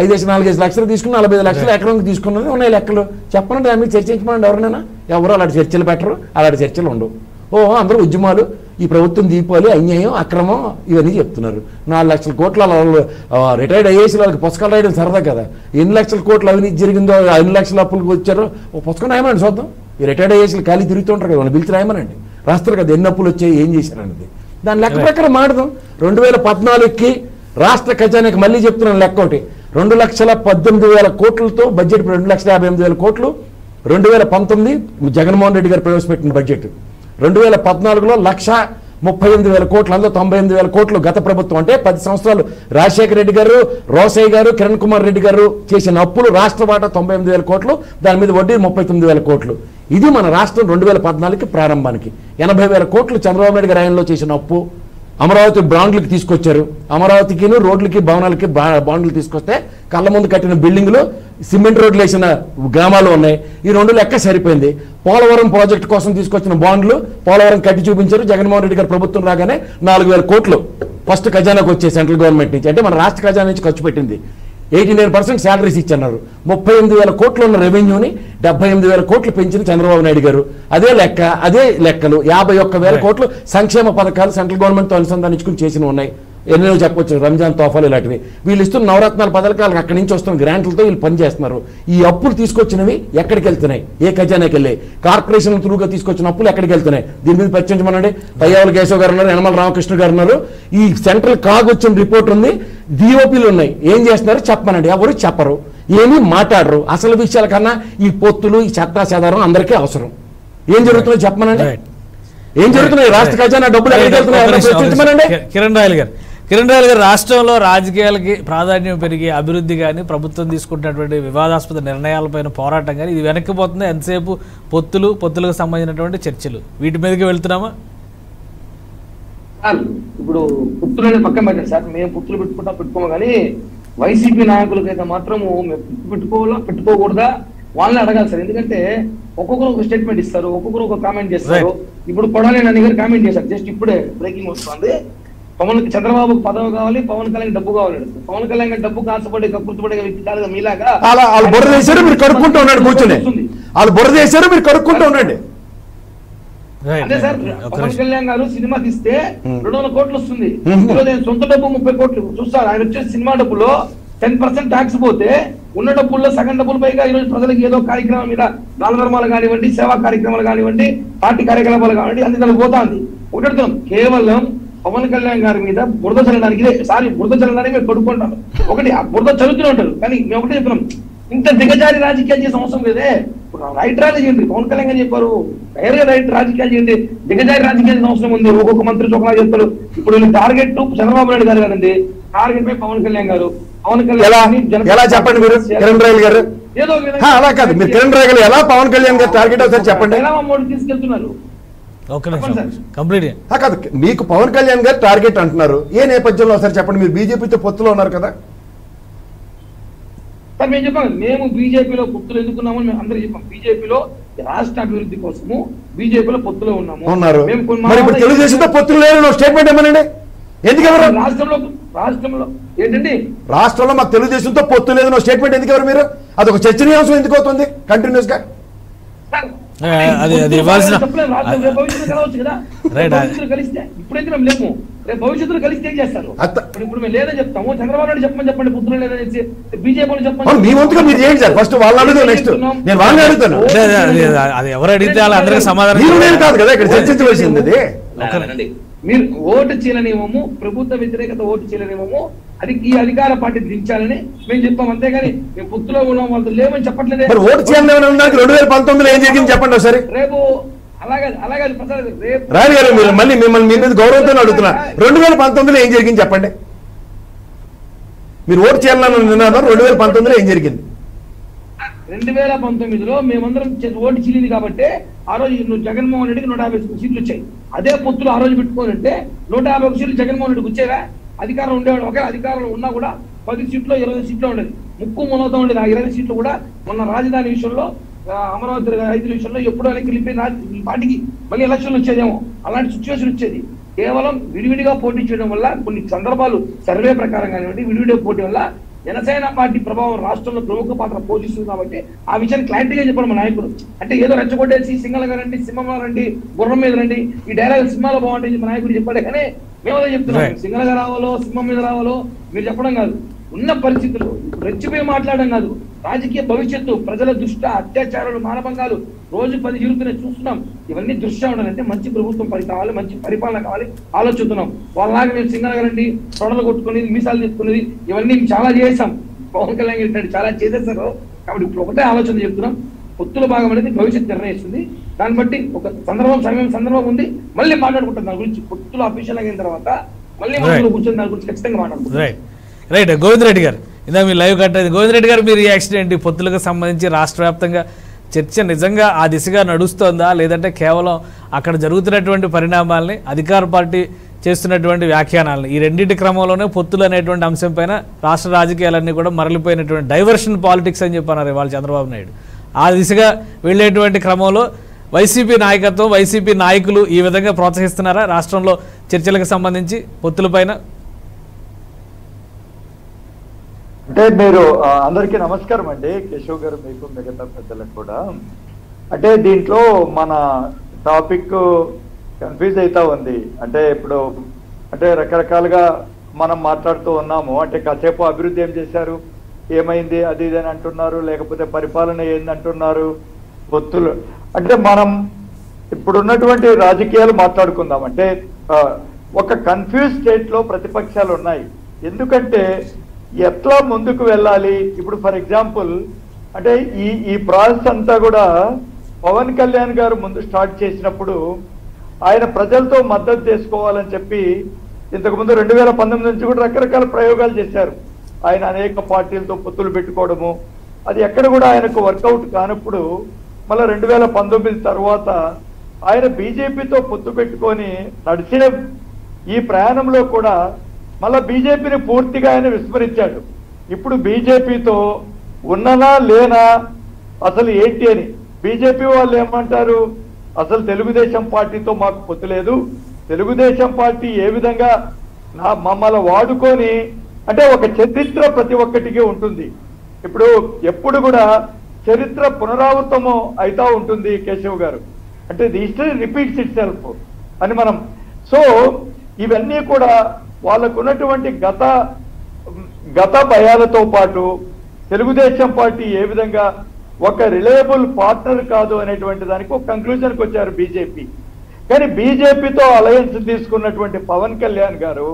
Speaker 4: ఐదేసి నాలుగైదు లక్షలు తీసుకుని నలభై ఐదు లక్షలు ఎకరానికి తీసుకున్నది ఉన్నాయి లెక్కలు. చెప్పండి దాని మీద చర్చించమని ఎవరినైనా? ఎవరు అలాంటి చర్చలు పెట్టరు అలాంటి చర్చలు ఉండవు. ఓ అందరూ ఉద్యమాలు ఈ ప్రభుత్వం దీపాలు అన్యాయం అక్రమం ఇవన్నీ చెప్తున్నారు. నాలుగు లక్షల కోట్ల రిటైర్డ్ అయ్యేసి వాళ్ళకి పుస్తకాలు రాయడం సరదా కదా. ఎన్ని లక్షల కోట్లు అవినీతి జరిగిందో ఎన్ని లక్షల అప్పులకు వచ్చారో ఓ పుస్తకం రాయమనండి చూద్దాం. ఈ రిటైర్డ్ అయ్యేసి ఖాళీ తిరుగుతుంటారు కదా వాళ్ళు పిలిచి రాయమనండి. రాస్తారు కదా ఎన్ని అప్పులు వచ్చాయి ఏం చేశారనేది. దాని లెక్క ప్రకారం మాడదాం రెండు వేల పద్నాలుగుకి రాష్ట్ర ఖజానాకి మళ్ళీ చెప్తున్నాను లెక్క ఒకటి. రెండు లక్షల పద్దెనిమిది వేల కోట్లతో బడ్జెట్ రెండు లక్షల యాభై ఎనిమిది వేల కోట్లు. రెండు వేల పంతొమ్మిది జగన్మోహన్ రెడ్డి గారు ప్రవేశపెట్టిన బడ్జెట్ రెండు వేల పద్నాలుగులో లక్ష ముప్పై ఎనిమిది వేల కోట్లు అందులో తొంభై ఎనిమిది వేల కోట్లు గత ప్రభుత్వం. అంటే పది సంవత్సరాలు రాజశేఖర రెడ్డి గారు రోసయ్య గారు కిరణ్ కుమార్ రెడ్డి గారు చేసిన అప్పులు రాష్ట్ర వాటా తొంభై ఎనిమిది వేల కోట్లు దాని మీద వడ్డీ ముప్పై తొమ్మిది వేల కోట్లు. ఇది మన రాష్ట్రం రెండు వేల పద్నాలుగుకి ప్రారంభానికి. ఎనభై వేల కోట్లు చంద్రబాబు నాయుడు గారి ఆయనలో చేసిన అప్పు. అమరావతి బాండ్లకు తీసుకొచ్చారు. అమరావతికిను రోడ్లకి భవనాలకి బా- బాండ్లు తీసుకొస్తే కళ్ళ ముందు కట్టిన బిల్డింగ్లు సిమెంట్ రోడ్లు వేసిన గ్రామాలు ఉన్నాయి. ఈ రెండు లెక్క సరిపోయింది. పోలవరం ప్రాజెక్టు కోసం తీసుకొచ్చిన బాండ్లు పోలవరం కట్టి చూపించారు. జగన్మోహన్ రెడ్డి గారు ప్రభుత్వం రాగానే నాలుగు వేల కోట్లు ఫస్ట్ ఖజానాకు వచ్చాయి సెంట్రల్ గవర్నమెంట్ నుంచి. అంటే మన రాష్ట్ర ఖజానా నుంచి ఖర్చు పెట్టింది. ఎయిటీ నైన్ పర్సెంట్ శాలరీస్ ఇచ్చన్నారు. ముప్పై ఎనిమిది వేల కోట్లు ఉన్న రెవెన్యూని డెబ్బై ఎనిమిది వేల కోట్లు పెంచిన చంద్రబాబు నాయుడు గారు. అదే లెక్క అదే లెక్కలు యాభై ఒక్క వేల కోట్లు సంక్షేమ పథకాలు సెంట్రల్ గవర్నమెంట్తో అనుసంధానించుకుని చేసినవి ఉన్నాయి. ఎన్నో చెప్పొచ్చు? రంజాన్ తోఫాలు ఇలాంటివి. వీళ్ళు ఇస్తున్న నవరత్నాల పథకాలకు అక్కడి నుంచి వస్తున్న గ్రాంట్లతో వీళ్ళు పనిచేస్తున్నారు. ఈ అప్పులు తీసుకొచ్చినవి ఎక్కడికి వెళ్తున్నాయి? ఏ ఖజానాకి వెళ్ళాయి? కార్పొరేషన్ త్రూగా తీసుకొచ్చిన అప్పులు ఎక్కడికి వెళ్తున్నాయి? దీని మీద చర్చించమనండి పయ్యావుల కేశవ్ గారు ఉన్నారు యనమల రామకృష్ణ గారు ఉన్నారు. ఈ సెంట్రల్ కాగ్ వచ్చిన రిపోర్ట్ ఉంది. డిఓపీలు ఉన్నాయి. ఏం చేస్తున్నారు? చెప్పమనండి. ఎవరు చెప్పరు. ఏమీ మాట్లాడరు. అసలు విషయాల కన్నా ఈ పొత్తులు ఈ చెత్తా చెదారం అందరికీ అవసరం. ఏం జరుగుతుందో చెప్పమనండి. ఏం జరుగుతున్నాయి? రాష్ట్ర ఖజానా డబ్బులు ఎక్కడికి వెళ్తున్నాయి?
Speaker 1: కిరణ్ రాయల్ గారు. కిరణ్ రాయల్ గారు రాష్ట్రంలో రాజకీయాలకి ప్రాధాన్యం పెరిగి అభివృద్ధి కానీ ప్రభుత్వం తీసుకుంటున్నటువంటి వివాదాస్పద నిర్ణయాలపైన పోరాటం కానీ ఇది వెనక్కిపోతుంది ఎంతసేపు పొత్తులు పొత్తులకు సంబంధించినటువంటి చర్చలు. వీటి మీదకి వెళ్తున్నామా?
Speaker 2: సార్ ఇప్పుడు పుత్రులు అనేది పక్కన పెట్టండి సార్. మేము పుత్రులు పెట్టుకుంటా పెట్టుకోము కానీ వైసీపీ నాయకులకైతే మాత్రము పెట్టుకోవాలా పెట్టుకోకూడదా? వాళ్ళని అడగాలి సార్. ఎందుకంటే ఒక్కొక్కరు ఒక స్టేట్మెంట్ ఇస్తారు ఒక్కొక్కరు ఒక కామెంట్ చేస్తారు. ఇప్పుడు కొడాలి నన్ను గారు కామెంట్ చేశారు. జస్ట్ ఇప్పుడే బ్రేకింగ్ వస్తుంది. పవన్ చంద్రబాబు పదవి కావాలి పవన్ కళ్యాణ్ డబ్బు కావాలి. పవన్ కళ్యాణ్ గారు డబ్బు కాసపడే కక్కుర్తుపడే వ్యక్తి కాదు మీలాగా
Speaker 4: అలా వాళ్ళు బుర్ర చేశారు మీరు కడుక్కుంటూ ఉన్నాడు కూర్చొని. వాళ్ళు బుర్ర చేశారు మీరు కడుక్కుంటూ ఉండండి
Speaker 2: అదే సార్ పవన్. కళ్యాణ్ గారు సినిమా తీస్తే. రెండు వందల కోట్లు వస్తుంది. సొంత డబ్బు ముప్పై కోట్లు. చూస్తారు ఆయన వచ్చే సినిమా డబ్బులో టెన్ పర్సెంట్ ట్యాక్స్ పోతే ఉన్న డబ్బుల్లో సగం డబ్బులు పైగా ఈరోజు ప్రజలకు ఏదో కార్యక్రమం మీద దాన ధర్మాలు కానివ్వండి సేవా కార్యక్రమాలు కానివ్వండి పార్టీ కార్యకలాపాలు కానివ్వండి దానికి పోతాంది. ఒకటి కేవలం పవన్ కళ్యాణ్ గారి మీద బురద చల్లడానికి ఇదే సారీ బురద చల్లడానికి మీరు కొడుకుంటారు ఒకటి ఆ బురద చల్లుతూనే ఉంటారు. కానీ మేము ఒకటే చెప్తున్నాం. ఇంత దిగజారి రాజకీయాలు చేసే అవసరం లేదే. రైట్ రాజు చేయండి. పవన్ కళ్యాణ్ గారు చెప్పారు. డైరెక్ట్ రైట్ రాజకీయాలు చేయండి. దిగజారి రాజకీయాలు అవసరం ఉంది. ఒక్కొక్క మంత్రి చొక్కలా చెప్తారు ఇప్పుడు టార్గెట్ చంద్రబాబు నాయుడు గారు కదండి. టార్గెట్ పై పవన్ కళ్యాణ్ గారు. పవన్ కళ్యాణ్
Speaker 4: ఎలా? చెప్పండి మీరు? కిరణ్ రాయల్ గారు?
Speaker 2: ఏదో
Speaker 4: అలా కాదు. మీరు కిరణ్ రాయల్ గారు ఎలా పవన్ కళ్యాణ్ గారు టార్గెట్ అవుతారు చెప్పండి?
Speaker 2: ఎలా అమౌంట్ తీసుకెళ్తున్నారు
Speaker 1: ఒక్క నిమిషం
Speaker 2: చెప్పండి సార్.
Speaker 1: కంప్లీట్
Speaker 4: కాదు మీకు పవన్ కళ్యాణ్ గారు టార్గెట్ అంటున్నారు. ఏ నేపథ్యంలో ఒకసారి చెప్పండి మీరు బీజేపీతో పొత్తులో ఉన్నారు కదా?
Speaker 2: సార్ మేము చెప్పాం మేము బీజేపీలో పొత్తులు ఎందుకున్నామని మేము అందరూ చెప్పాం. బీజేపీలో రాష్ట్ర అభివృద్ధి కోసము బీజేపీలో పొత్తులో ఉన్నాము.
Speaker 4: ఉన్నారు. తెలుగుదేశంతో పొత్తులు లేరు స్టేట్మెంట్ ఏమనండి ఎందుకు ఎవరు?
Speaker 2: రాష్ట్రంలో రాష్ట్రంలో. ఏంటండి?
Speaker 4: రాష్ట్రంలో మాకు తెలుగుదేశంతో పొత్తు లేదు స్టేట్మెంట్ ఎందుకు ఎవరు మీరు? అదొక చర్చనీయాంశం ఎందుకు అవుతుంది?
Speaker 1: కంటిన్యూస్గా. అది- అది ఇవ్వాల్సిన-
Speaker 2: ఇప్పుడైతే మేము లేము. రేపు భవిష్యత్తులో కలిస్తే ఏం చేస్తారు?
Speaker 4: అత్త-
Speaker 2: ఇప్పుడు ఇప్పుడు మేము లేదని చెప్తాము చంద్రబాబు నాయుడు చెప్పమని చెప్పండి పుత్రులు లేదని బీజేపీ
Speaker 4: అవును,
Speaker 2: చెప్పమని
Speaker 4: మీ వంతుగా మీరు చేయండి సార్ ఫస్ట్ వాళ్ళని అడుగుతాను నెక్స్ట్ నేను వాళ్ళని అడుగుతాను.
Speaker 1: అదే, అదే, అదే, అది ఎవరు అడిగితే వాళ్ళందరికీ సమాధానం
Speaker 4: మీరు నేను కాదు కదా ఇక్కడ చర్చించవలసింది అది
Speaker 2: అలాగేనండి. మీరు ఓటు చీలనేమో ప్రభుత్వ వ్యతిరేకత ఓటు చీలనేమో అది ఈ అధికార పార్టీ దించాలని మేము చెప్పాం. అంతేగాని మేము పుత్తులో ఉన్నాం వాళ్ళతో లేవని చెప్పట్లేదే.
Speaker 4: మరి ఓటు చేయాలని ఉన్నాక రెండు వేల పంతొమ్మిదిలో ఏం జరిగింది చెప్పండి ఒకసారి.
Speaker 2: రేపు అలాగే అలాగే ప్రసాద్ రేపు
Speaker 4: రాయల్ గారు మీరు మళ్ళీ మిమ్మల్ని మీ మీద గౌరవంతో అడుగుతున్నా. రెండు వేల పంతొమ్మిదిలో ఏం జరిగింది చెప్పండి. మీరు ఓటు చేయాలని నినాదం రెండు వేల పంతొమ్మిదిలో ఏం జరిగింది?
Speaker 2: రెండు వేల పంతొమ్మిదిలో మేమందరం ఓటు చీలింది కాబట్టి ఆ రోజు నువ్వు జగన్మోహన్ రెడ్డికి నూట యాభై సీట్లు వచ్చాయి. అదే పొత్తులు ఆ రోజు పెట్టుకొని ఉంటే నూట యాభై ఒక సీట్లు జగన్మోహన్ రెడ్డికి వచ్చేవా? అధికారం ఉండేవాడు ఒకే అధికారంలో ఉన్నా కూడా పది సీట్లో ఇరవై సీట్లో ఉండేది. ముక్కు మునవుతా ఉండేది. ఆ ఇరవై సీట్లు కూడా మొన్న రాజధాని విషయంలో అమరావతి రైతుల విషయంలో ఎప్పుడో వెనక్కి వెళ్ళిపోయి పార్టీకి మళ్ళీ ఎలక్షన్లు వచ్చేదేమో. అలాంటి సిచ్యువేషన్ వచ్చేది. కేవలం విడివిడిగా పోటీ చేయడం వల్ల కొన్ని సందర్భాలు సర్వే ప్రకారం కానివ్వండి విడివిడిగా పోటీ వల్ల జనసేన పార్టీ ప్రభావం రాష్ట్రంలో ప్రముఖ పాత్ర పోషిస్తుంది కాబట్టి ఆ విషయాన్ని క్లారిటీగా చెప్పడం మా నాయకుడు. అంటే ఏదో రెచ్చగొట్టేసి సింగల్ రండి సింహంలో రండి గుర్రం మీద రండి ఈ డైలాగ్ సినిమాలో బాగుంటుంది మా నాయకుడు చెప్పాడే. కానీ మేము అదే చెప్తున్నాం.
Speaker 1: Right.
Speaker 2: సింగల్గా రావాలో సింహం మీద రావాలో మీరు చెప్పడం కాదు. ఉన్న పరిస్థితులు రెచ్చిపోయి మాట్లాడడం కాదు. రాజకీయ భవిష్యత్తు ప్రజల దృష్ట్యా అత్యాచారాలు మానభంగాలు రోజు పది జరుగుతున్నాయి. చూస్తున్నాం. ఇవన్నీ దృష్ట్యా ఉండాలంటే మంచి ప్రభుత్వం పని కావాలి మంచి పరిపాలన కావాలి. ఆలోచిస్తున్నాం. వాళ్ళలాగా మేము సింగల్ గారండి తొడలు కొట్టుకునేది మీసాలు తీసుకునేది ఇవన్నీ చాలా చేసాం పవన్ కళ్యాణ్ చాలా చేసేసారు కాబట్టి ఇప్పుడు ఒకటే ఆలోచన చెప్తున్నాం. పొత్తుల భాగం అనేది భవిష్యత్తు నిర్ణయిస్తుంది. దాన్ని బట్టి ఒక సందర్భం సమయం సందర్భం ఉంది. మళ్ళీ మాట్లాడుకుంటాం. దాని గురించి పొత్తులు అఫీషియల్ అయిన తర్వాత మళ్ళీ. మనం కూర్చొని దాని గురించి ఖచ్చితంగా మాట్లాడుకుంటాం.
Speaker 1: రైట్ రైట్ గోవింద్ రెడ్డి గారు ఇందా మీ లైవ్ కట్టేది గోవింద్ రెడ్డి గారు మీ రియాక్షన్ ఏంటి? పొత్తులకు సంబంధించి రాష్ట్ర వ్యాప్తంగా చర్చ నిజంగా ఆ దిశగా నడుస్తోందా? లేదంటే కేవలం అక్కడ జరుగుతున్నటువంటి పరిణామాలని అధికార పార్టీ చేస్తున్నటువంటి వ్యాఖ్యానాలను? ఈ రెండింటి క్రమంలోనే పొత్తులు అనేటువంటి అంశం పైన రాష్ట్ర రాజకీయాలన్నీ కూడా మరలిపోయినటువంటి డైవర్షన్ పాలిటిక్స్ అని చెప్పన్నారు ఇవాళ చంద్రబాబు నాయుడు. ఆ దిశగా వెళ్ళేటువంటి క్రమంలో వైసీపీ నాయకత్వం వైసీపీ నాయకులు ఈ విధంగా ప్రోత్సహిస్తున్నారా? రాష్ట్రంలో చర్చలకు సంబంధించి పొత్తులపైన
Speaker 5: అంటే మీరు అందరికీ నమస్కారం అండి. కేశవ్ గారు మీకు మిగతా పెద్దలకు కూడా. అంటే దీంట్లో మన టాపిక్ కన్ఫ్యూజ్ అవుతా ఉంది. అంటే ఇప్పుడు అంటే రకరకాలుగా మనం మాట్లాడుతూ ఉన్నాము. అంటే కాసేపు అభివృద్ధి ఏం చేశారు? ఏమైంది? అది ఇది అని అంటున్నారు. లేకపోతే పరిపాలన ఏంది అంటున్నారు పొత్తులు అంటే మనం ఇప్పుడున్నటువంటి రాజకీయాలు మాట్లాడుకుందాం అంటే ఒక కన్ఫ్యూజ్ స్టేట్లో ప్రతిపక్షాలు ఉన్నాయి. ఎందుకంటే ఎట్లా ముందుకు వెళ్ళాలి? ఇప్పుడు ఫర్ ఎగ్జాంపుల్ అంటే ఈ ఈ ప్రాసెస్ అంతా కూడా పవన్ కళ్యాణ్ గారు ముందు స్టార్ట్ చేసినప్పుడు ఆయన ప్రజలతో మద్దతు చేసుకోవాలని చెప్పి ఇంతకుముందు రెండు వేల పంతొమ్మిది నుంచి కూడా రకరకాల ప్రయోగాలు చేశారు. ఆయన అనేక పార్టీలతో పొత్తులు పెట్టుకోవడము. అది ఎక్కడ కూడా ఆయనకు వర్కౌట్ కానప్పుడు మళ్ళీ రెండు వేల పంతొమ్మిది తర్వాత ఆయన బీజేపీతో పొత్తు పెట్టుకొని నడిచిన ఈ ప్రయాణంలో కూడా మళ్ళా బీజేపీని పూర్తిగా ఆయన విస్మరించాడు. ఇప్పుడు బీజేపీతో ఉన్ననా లేనా అసలు ఏంటి అని. బీజేపీ వాళ్ళు ఏమంటారు? అసలు తెలుగుదేశం పార్టీతో మాకు పొత్తు లేదు. తెలుగుదేశం పార్టీ ఏ విధంగా నా మమ్మల్ని వాడుకొని అంటే ఒక చరిత్ర ప్రతి ఒక్కటికి ఉంటుంది. ఇప్పుడు ఎప్పుడు కూడా చరిత్ర పునరావృతము అవుతా ఉంటుంది కేశవ్ గారు. అంటే the history repeats itself అని మనం. సో ఇవన్నీ కూడా వాళ్ళకు ఉన్నటువంటి గత గత భయాలతో పాటు తెలుగుదేశం పార్టీ ఏ విధంగా ఒక రిలయబుల్ పార్ట్నర్ కాదు అనేటువంటి దానికి ఒక కంక్లూజన్కి వచ్చారు బీజేపీ కానీ బీజేపీతో అలయన్స్ తీసుకున్నటువంటి పవన్ కళ్యాణ్ గారు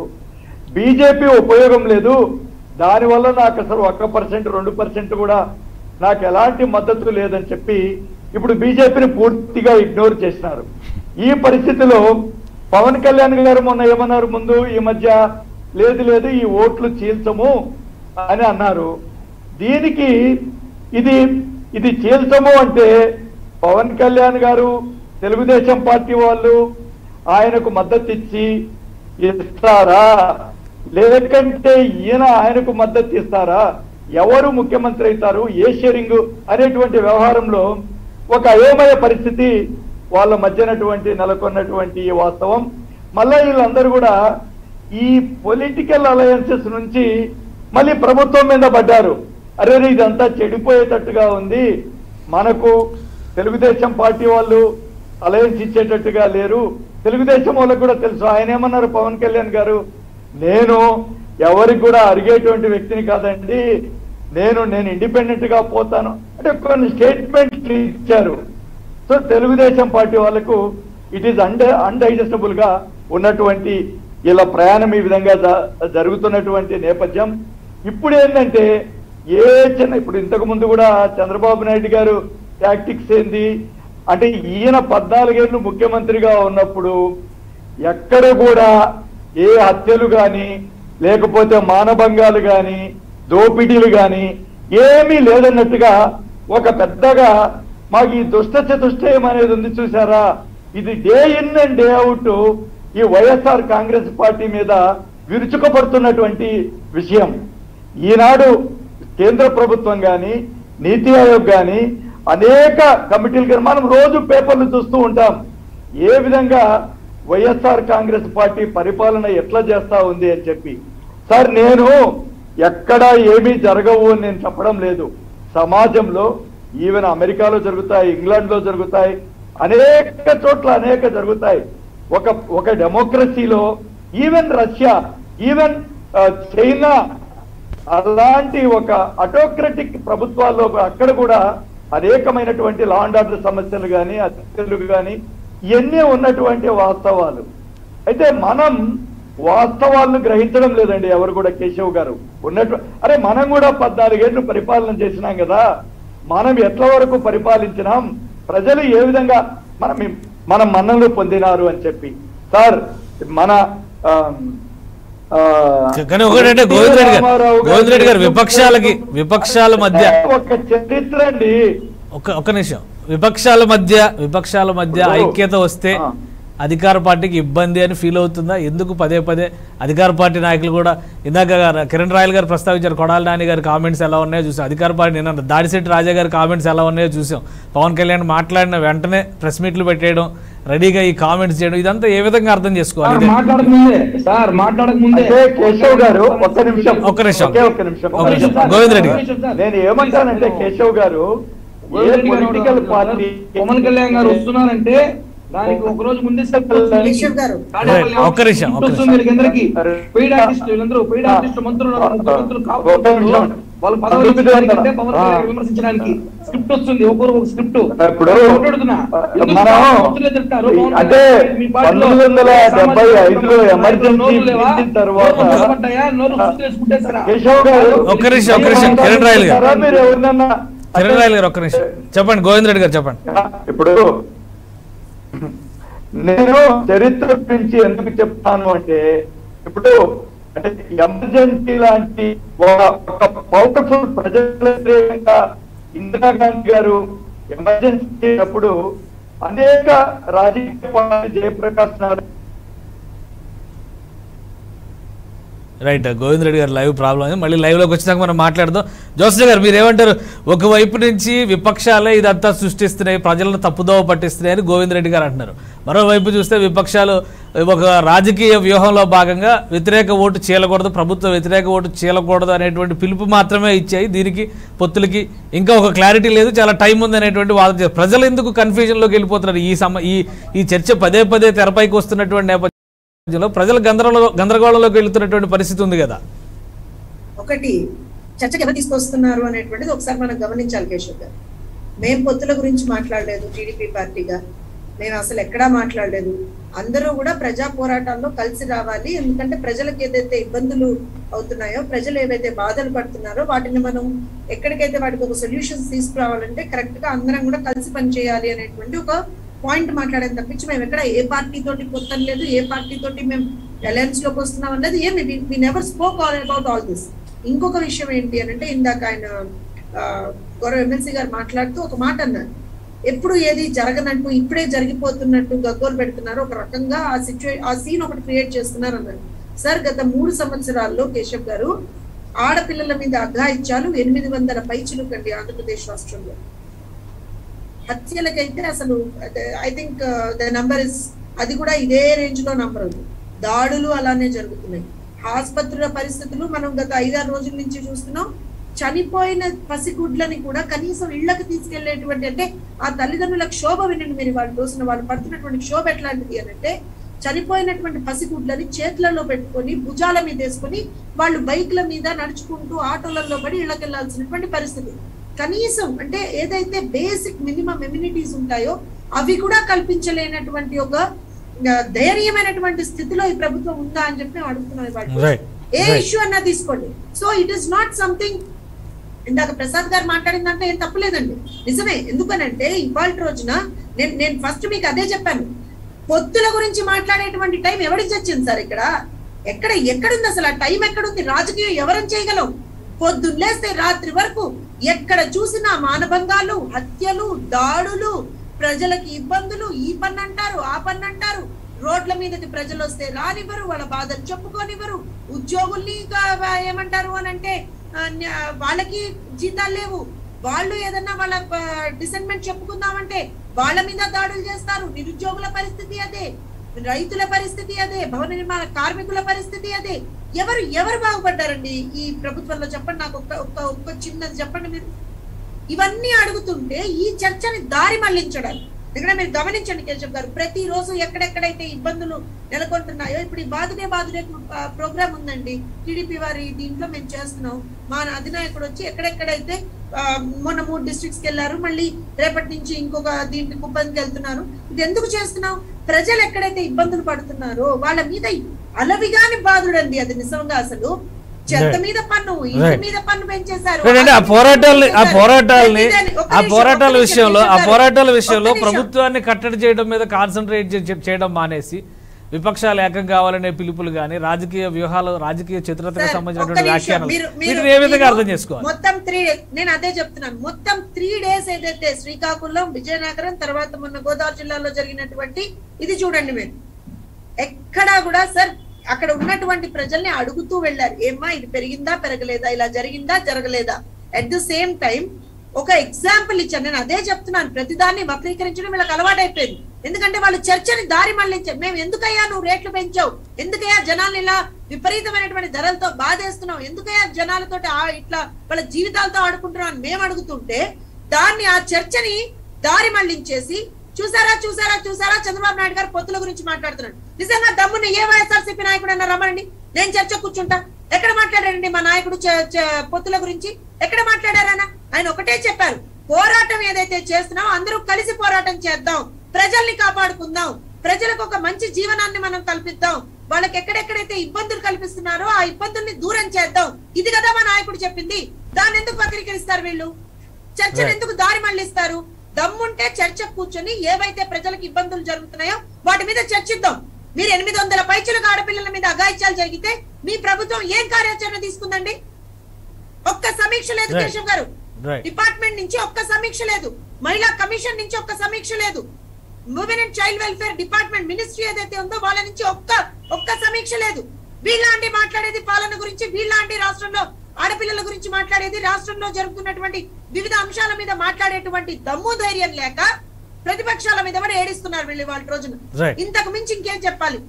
Speaker 5: బీజేపీ ఉపయోగం లేదు. దానివల్ల నాకు అసలు ఒక్క పర్సెంట్ రెండు పర్సెంట్ కూడా నాకు ఎలాంటి మద్దతు లేదని చెప్పి ఇప్పుడు బీజేపీని పూర్తిగా ఇగ్నోర్ చేసినారు. ఈ పరిస్థితిలో పవన్ కళ్యాణ్ గారు మొన్న ఏమన్నారు ముందు ఈ మధ్య లేదు లేదు ఈ ఓట్లు చీల్చము అని అన్నారు. దీనికి ఇది ఇది చీల్చము అంటే పవన్ కళ్యాణ్ గారు తెలుగుదేశం పార్టీ వాళ్ళు ఆయనకు మద్దతు ఇచ్చి ఇస్తారా? లేదంటే ఈయన ఆయనకు మద్దతు ఇస్తారా? ఎవరు ముఖ్యమంత్రి అవుతారు ఏ షేరింగ్ అనేటువంటి వ్యవహారంలో ఒక అయోమయ పరిస్థితి వాళ్ళ మధ్యనటువంటి నెలకొన్నటువంటి వాస్తవం. మళ్ళీ వీళ్ళందరూ కూడా ఈ పొలిటికల్ అలయన్సెస్ నుంచి మళ్ళీ ప్రభుత్వం మీద పడ్డారు. అరే ఇదంతా చెడిపోయేటట్టుగా ఉంది. మనకు తెలుగుదేశం పార్టీ వాళ్ళు అలయన్స్ ఇచ్చేటట్టుగా లేరు. తెలుగుదేశం వాళ్ళకు కూడా తెలుసు. ఆయన ఏమన్నారు? పవన్ కళ్యాణ్ గారు నేను ఎవరికి కూడా అరిగేటువంటి వ్యక్తిని కాదండి. నేను నేను ఇండిపెండెంట్గా పోతాను. అంటే కొన్ని స్టేట్మెంట్లు ఇచ్చారు. సో తెలుగుదేశం పార్టీ వాళ్ళకు ఇట్ ఈస్ అండ్ అన్డైజెస్టబుల్గా ఉన్నటువంటి ఇలా ప్రయాణం ఈ విధంగా జ- జరుగుతున్నటువంటి నేపథ్యం. ఇప్పుడు ఏంటంటే ఏ చిన్న ఇప్పుడు ఇంతకు ముందు కూడా చంద్రబాబు నాయుడు గారు టాక్టిక్స్ ఏంది? అంటే ఈయన పద్నాలుగేళ్ళు ముఖ్యమంత్రిగా ఉన్నప్పుడు ఎక్కడ కూడా ఏ హత్యలు కానీ లేకపోతే మానభంగాలు కానీ దోపిడీలు గాని ఏమీ లేదన్నట్టుగా ఒక పెద్దగా మాకు ఈ దుష్ట చతుష్టయం అనేది ఉంది చూసారా ఇది day in and day out ఈ వైఎస్ఆర్ కాంగ్రెస్ పార్టీ మీద విరుచుకుపడుతున్నటువంటి విషయం. ఈనాడు కేంద్ర ప్రభుత్వం కానీ నీతి ఆయోగ్ కానీ అనేక కమిటీలు కానీ మనం రోజు పేపర్లు చూస్తూ ఉంటాం. ఏ విధంగా వైఎస్ఆర్ కాంగ్రెస్ పార్టీ పరిపాలన ఎట్లా చేస్తా ఉంది అని చెప్పి. సార్ నేను ఎక్కడా ఏమీ జరగవు అని నేను చెప్పడం లేదు. సమాజంలో ఈవెన్ అమెరికాలో జరుగుతాయి ఇంగ్లాండ్లో జరుగుతాయి అనేక చోట్ల అనేక జరుగుతాయి. ఒక ఒక డెమోక్రసీలో ఈవెన్ రష్యా ఈవెన్ చైనా అలాంటి ఒక అటోక్రటిక్ ప్రభుత్వాల్లో అక్కడ కూడా అనేకమైనటువంటి లా అండ్ ఆర్డర్ సమస్యలు కానీ అత్యలు కానీ ఇవన్నీ ఉన్నటువంటి వాస్తవాలు. అయితే మనం వాస్తవాలను గ్రహించడం లేదండి ఎవరు కూడా కేశవ్ గారు. ఉన్నట్టు అరే మనం కూడా పద్నాలుగేళ్ళు పరిపాలన చేసినాం కదా. మనం ఎట్ల వరకు పరిపాలించినాం? ప్రజలు ఏ విధంగా మనం మనం మన్నలు పొందినారు అని చెప్పి. సార్ మన
Speaker 1: కానీ ఒకటంటే గోవింద్ రెడ్డి గారు
Speaker 5: రామారావు
Speaker 1: గోవింద్ రెడ్డి గారు విపక్షాలకి విపక్షాల మధ్య
Speaker 5: ఒక చరిత్ర అండి.
Speaker 1: ఒక ఒక నిమిషం. విపక్షాల మధ్య విపక్షాల మధ్య ఐక్యత వస్తే. అధికార పార్టీకి ఇబ్బంది అని ఫీల్ అవుతుందా? ఎందుకు పదే పదే అధికార పార్టీ నాయకులు కూడా ఇందాక గారు- కిరణ్ రాయల్ గారు ప్రస్తావించారు కొడాలి నాని గారి కామెంట్స్ ఎలా ఉన్నాయో చూసాం. అధికార పార్టీ నిన్న దాడిశెట్టి రాజా గారి కామెంట్స్ ఎలా ఉన్నాయో చూసాం. పవన్ కళ్యాణ్ మాట్లాడిన వెంటనే ప్రెస్ మీట్లు పెట్టేయడం రెడీగా ఈ కామెంట్స్ చేయడం ఇదంతా ఏ విధంగా అర్థం చేసుకోవాలి? ఇదే-
Speaker 2: మాట్లాడక ముందే సార్ మాట్లాడక ముందే.
Speaker 5: అంటే కేశవ్ గారు ఒక్క నిమిషం.
Speaker 1: ఒక్క నిమిషం.
Speaker 5: ఒకే ఒక్క నిమిషం.
Speaker 1: ఒక్క నిమిషం. గోవింద్ రెడ్డి గారు.
Speaker 5: నేను ఏమంటానంటే Keshav garu a political party
Speaker 2: Pawan Kalyan garu వస్తున్నారంటే దానికి ఒక రోజు ముందే
Speaker 3: కేశవ్ గారు.
Speaker 1: Right. ఒక్క నిమిషం, ఒక్క నిమిషం.
Speaker 2: వీళ్ళందరికీ పెయిడ్ ఆర్టిస్టులు వీళ్ళందరూ పెయిడ్ ఆర్టిస్టులు మంత్రులు. వాళ్ళ పవన్ కళ్యాణ్ విమర్శించడానికి స్క్రిప్ట్ వస్తుంది ఒక్కొరు ఒక స్క్రిప్ట్
Speaker 5: ఇప్పుడు
Speaker 2: మాట్లాడుతున్నా ఎందుకు
Speaker 5: మనం
Speaker 2: మంత్రులే తిడతారు? పవన్
Speaker 5: అంటే
Speaker 2: కళ్యాణ్ మీ పార్టీలో
Speaker 5: పంతొమ్మిది వందల డెబ్బై ఐదులో
Speaker 2: నోరు
Speaker 5: ఎమర్జెన్సీ
Speaker 2: లేవా?
Speaker 5: ఇచ్చిన తర్వాత
Speaker 2: నోరు మూసుకుంటాయా? నోరు మూసుకునేసుకుంటేసారా?
Speaker 5: కేశవ్ గారు
Speaker 1: ఒక్క నిమిషం, ఒక్క నిమిషం. కిరణ్ రాయల్ గారు.
Speaker 5: చూసారా మీరు ఎవరినన్నా
Speaker 1: కిరణ్ రాయల్ గారు ఒక్క నిమిషం చెప్పండి గోవింద్ రెడ్డి గారు చెప్పండి
Speaker 5: ఇప్పుడు నేను చరిత్ర గురించి ఎందుకు చెప్తాను అంటే ఇప్పుడు అంటే ఎమర్జెన్సీ లాంటి ఒక ఒక పవర్ఫుల్ ప్రజల వ్యతిరేకంగా ఇందిరాగాంధీ గారు ఎమర్జెన్సీ అప్పుడు అనేక రాజకీయ party Jayaprakash Narayan
Speaker 1: right Govind Reddy garu live problem మళ్ళీ లైవ్లోకి వచ్చినాక మనం మాట్లాడదాం. జోసఫ్ గారు మీరు ఏమంటారు ఒకవైపు నుంచి విపక్షాలే ఇదంతా సృష్టిస్తున్నాయి ప్రజలను తప్పుదోవ పట్టిస్తున్నాయని అని గోవింద్ రెడ్డి గారు అంటున్నారు. మరోవైపు చూస్తే విపక్షాలు ఒక రాజకీయ వ్యూహంలో భాగంగా వ్యతిరేక ఓటు చేయకూడదు ప్రభుత్వ వ్యతిరేక ఓటు చేయకూడదు అనేటువంటి పిలుపు మాత్రమే ఇచ్చాయి. దీనికి పొత్తులకి ఇంకా ఒక క్లారిటీ లేదు. చాలా టైం ఉంది అనేటువంటి వాదన. ప్రజలు ఎందుకు కన్ఫ్యూజన్లోకి వెళ్ళిపోతున్నారు? ఈ సమ ఈ ఈ చర్చ పదే పదే తెరపైకి వస్తున్నటువంటి నేపథ్యం నేపథ్యంలో ప్రజలు గందరగోళ గందరగోళంలోకి వెళ్తున్నటువంటి పరిస్థితి ఉంది కదా.
Speaker 3: ఒకటి చర్చకి ఎలా తీసుకొస్తున్నారు అనేటువంటిది ఒకసారి మనం గమనించాలి కేశవ్ గారు. మేము పొత్తుల గురించి మాట్లాడలేదు టీడీపీ పార్టీగా. మేము అసలు ఎక్కడా మాట్లాడలేదు. అందరూ కూడా ప్రజా పోరాటాల్లో కలిసి రావాలి. ఎందుకంటే ప్రజలకు ఏదైతే ఇబ్బందులు అవుతున్నాయో ప్రజలు ఏవైతే బాధలు పడుతున్నారో వాటిని మనం ఎక్కడికైతే వాటికి ఒక సొల్యూషన్స్ తీసుకురావాలంటే కరెక్ట్గా అందరం కూడా కలిసి పనిచేయాలి అనేటువంటి ఒక పాయింట్ మాట్లాడేది తప్పించి మేము ఎక్కడ ఏ పార్టీ తోటి పొత్తం లేదు ఏ పార్టీ తోటి మేము అలయన్స్లోకి వస్తున్నాం అన్నది ఏమి we never spoke all about all this ఇంకొక విషయం ఏంటి అని అంటే ఇందాక ఆయన గౌరవ ఎమ్మెల్సీ గారు మాట్లాడుతూ ఒక మాట అన్నారు. ఎప్పుడు ఏది జరగనట్టు ఇప్పుడే జరిగిపోతున్నట్టు గగ్గోలు పెడుతున్నారు ఒక రకంగా ఆ సిచ్యువే ఆ సీన్ ఒకటి క్రియేట్ చేస్తున్నారు అన్నారు. సార్ గత మూడు సంవత్సరాల్లో కేశవ్ గారు ఆడపిల్లల మీద అఘాయిత్యాలు ఎనిమిది వందల పైచులు కండి ఆంధ్రప్రదేశ్ రాష్ట్రంలో. హత్యలకైతే అసలు I think the number is అది కూడా ఇదే రేంజ్లో నంబర్ ఉంది. దాడులు అలానే జరుగుతున్నాయి. ఆసుపత్రుల పరిస్థితులు మనం గత ఐదారు రోజుల నుంచి చూస్తున్నాం. చనిపోయిన పసిగుడ్లని కూడా కనీసం ఇళ్ళకు తీసుకెళ్ళేటువంటి అంటే ఆ తల్లిదండ్రుల క్షోభ వినండి మీరు వాళ్ళు చూసిన వాళ్ళు పడుతున్నటువంటి క్షోభ ఎట్లాంటిది అని అంటే చనిపోయినటువంటి పసిగుడ్లని చేతులలో పెట్టుకొని భుజాల మీద వేసుకొని వాళ్ళు బైక్ల మీద నడుచుకుంటూ ఆటోలలో పడి ఇళ్ళకెళ్ళాల్సినటువంటి పరిస్థితి. కనీసం అంటే ఏదైతే బేసిక్ మినిమం ఎమ్యూనిటీస్ ఉంటాయో అవి కూడా కల్పించలేనటువంటి ఒక ధైర్యమైనటువంటి స్థితిలో ఈ ప్రభుత్వం ఉందా అని చెప్పి మేము అడుగుతున్నాం ఇవాళ. ఏ. ఇష్యూ అన్నా తీసుకోండి. So it is not something ఇందాక ప్రసాద్ గారు మాట్లాడిందంటే ఏం తప్పలేదండి. నిజమే. ఎందుకనంటే ఇవాళ రోజున నేను నేను ఫస్ట్ మీకు అదే చెప్పాను. పొత్తుల గురించి మాట్లాడేటువంటి టైం ఎవరికి వచ్చింది సార్ ఇక్కడ? ఎక్కడ ఎక్కడుంది అసలు? ఆ టైం ఎక్కడుంది? రాజకీయం ఎవరం చేయగలం? పొద్దున్నేస్తే రాత్రి వరకు ఎక్కడ చూసినా మానభంగాలు హత్యలు దాడులు ప్రజలకి ఇబ్బందులు ఈ పని అంటారు ఆ పని అంటారు. రోడ్ల మీదకి ప్రజలు వస్తే రానివ్వరు వాళ్ళ బాధలు చెప్పుకోనివ్వరు. ఉద్యోగుల్ని ఏమంటారు అని అంటే వాళ్ళకి జీతాలు లేవు. వాళ్ళు ఏదన్నా వాళ్ళ డిసెంట్మెంట్ చెప్పుకుందామంటే వాళ్ళ మీద దాడులు చేస్తారు. నిరుద్యోగుల పరిస్థితి అదే. రైతుల పరిస్థితి అదే భవన నిర్మాణ కార్మికుల పరిస్థితి అదే. ఎవరు ఎవరు బాగుపడ్డారండి ఈ ప్రభుత్వంలో? చెప్పండి నాకు ఒక్క ఒక్క ఒక్క చిన్నది చెప్పండి మీరు. ఇవన్నీ అడుగుతుంటే ఈ చర్చని దారి మళ్ళించడానికి ఇక్కడ మీరు గమనించండి కేశవ్ గారు ప్రతిరోజు ఎక్కడెక్కడైతే ఇబ్బందులు నెలకొంటున్నాయో ఇప్పుడు ఈ బాధుడే బాదుడే ప్రోగ్రామ్ ఉందండి. టీడీపీ వారి దీంట్లో మేము చేస్తున్నాం. మా అధినాయకుడు వచ్చి ఎక్కడెక్కడైతే మొన్న మూడు డిస్ట్రిక్ట్స్కి వెళ్ళారు మళ్ళీ రేపటి నుంచి ఇంకొక దీంట్లో కుప్పంకి వెళ్తున్నారు. ఇది ఎందుకు చేస్తున్నాం? ప్రజలు ఎక్కడైతే ఇబ్బందులు పడుతున్నారో వాళ్ళ మీద అలవిగాని బాధుడండి అది నిజంగా అసలు. చెత్త
Speaker 1: Right.
Speaker 3: మీద పన్ను ఇంటి
Speaker 1: Right.
Speaker 3: మీద పన్ను పెంచేశారు
Speaker 1: ఏంటంటే ఆ పోరాటాలని ఆ పోరాటాలని
Speaker 3: ప్రతిదాని- ఒక్క
Speaker 1: ఆ
Speaker 3: నిమిషం,
Speaker 1: పోరాటాల విషయంలో ఆ. పోరాటాల. ప్రభుత్వాన్ని కట్టడి చేయడం మీద కాన్సన్ట్రేట్ చేయడం మానేసి విపక్షాలు ఏకం కావాలనే పిలుపులు కానీ రాజకీయ వ్యూహాలు రాజకీయ చిత్రతకు సంబంధించినటువంటి. వ్యాఖ్యానాలు
Speaker 3: మీరు-
Speaker 1: వీటిని ఏ విధంగా అర్థం చేసుకోవాలి
Speaker 3: మొత్తం త్రీ నేను అదే చెప్తున్నాను మొత్తం త్రీ డేస్ ఏదైతే శ్రీకాకుళం విజయనగరం తర్వాత మొన్న గోదావరి జిల్లాలో జరిగినటువంటి ఇది చూడండి మీరు ఎక్కడా కూడా సార్ అక్కడ ఉన్నటువంటి ప్రజల్ని అడుగుతూ వెళ్ళారు. ఏమ్మా ఇది పెరిగిందా పెరగలేదా ఇలా జరిగిందా జరగలేదా? అట్ ద సేమ్ టైం ఒక ఎగ్జాంపుల్ ఇచ్చాను. నేను అదే చెప్తున్నాను. ప్రతిదాన్ని వక్రీకరించడం వీళ్ళకి అలవాటైపోయింది. ఎందుకంటే వాళ్ళు చర్చని దారి మళ్ళించారు మేము ఎందుకయ్యా నువ్వు రేట్లు పెంచావు? ఎందుకయ్యా జనాలు ఇలా విపరీతమైనటువంటి ధరలతో బాధేస్తున్నావు? ఎందుకయ్యా జనాలతో ఆ- ఇట్లా వాళ్ళ జీవితాలతో ఆడుకుంటున్నావు? అని మేము అడుగుతుంటే దాన్ని ఆ చర్చని దారి మళ్ళించేసి చూసారా చూసారా చూసారా? చంద్రబాబు నాయుడు గారు పొత్తుల గురించి మాట్లాడుతున్నాడు. నిజంగా దమ్మున్న ఏ వైఎస్ఆర్సీపీ నాయకుడు అన్న రమ్మనండి. నేను చర్చ కూర్చుంటా. ఎక్కడ మాట్లాడారండి మా నాయకుడు పొత్తుల గురించి? ఎక్కడ మాట్లాడారన్న ఆయన? ఒకటే చెప్పారు. పోరాటం ఏదైతే చేస్తున్నామో అందరూ కలిసి పోరాటం చేద్దాం. ప్రజల్ని కాపాడుకుందాం. ప్రజలకు ఒక మంచి జీవనాన్ని మనం కల్పిద్దాం. వాళ్ళకి ఎక్కడెక్కడైతే ఇబ్బందులు కల్పిస్తున్నారో ఆ ఇబ్బందుల్ని దూరం చేద్దాం. ఇది కదా మా నాయకుడు చెప్పింది. దాన్ని ఎందుకు వక్రీకరిస్తారు వీళ్ళు? చర్చను. ఎందుకు దారి మళ్ళిస్తారు దమ్ముంటే చర్చ కూర్చొని ఏవైతే ప్రజలకు ఇబ్బందులు జరుగుతున్నాయో వాటి మీద చర్చిద్దాం. మీరు ఎనిమిది వందల పైచులకు ఆడపిల్లల మీద అఘాయిత్యాలు జరిగితే మీ ప్రభుత్వం ఏం కార్యాచరణ తీసుకుందండి? ఒక్క సమీక్ష లేదు. కేశవ్ గారు. డిపార్ట్మెంట్ నుంచి ఒక్క సమీక్ష లేదు. మహిళా కమిషన్ నుంచి ఒక్క సమీక్ష లేదు. Women and child welfare department ministry ఏదైతే ఉందో వాళ్ళ నుంచి ఒక్క ఒక్క సమీక్ష లేదు. వీళ్ళంటి మాట్లాడేది పాలన గురించి వీళ్ళంటి రాష్ట్రంలో ఆడపిల్లల గురించి మాట్లాడేది రాష్ట్రంలో జరుగుతున్నటువంటి వివిధ అంశాల మీద మాట్లాడేటువంటి దమ్ము ధైర్యం లేక ప్రతిపక్షాల మీద కూడా ఏడిస్తున్నారు వీళ్ళు వాళ్ళ రోజున. ఇంతకు మించి ఇంకేం చెప్పాలి?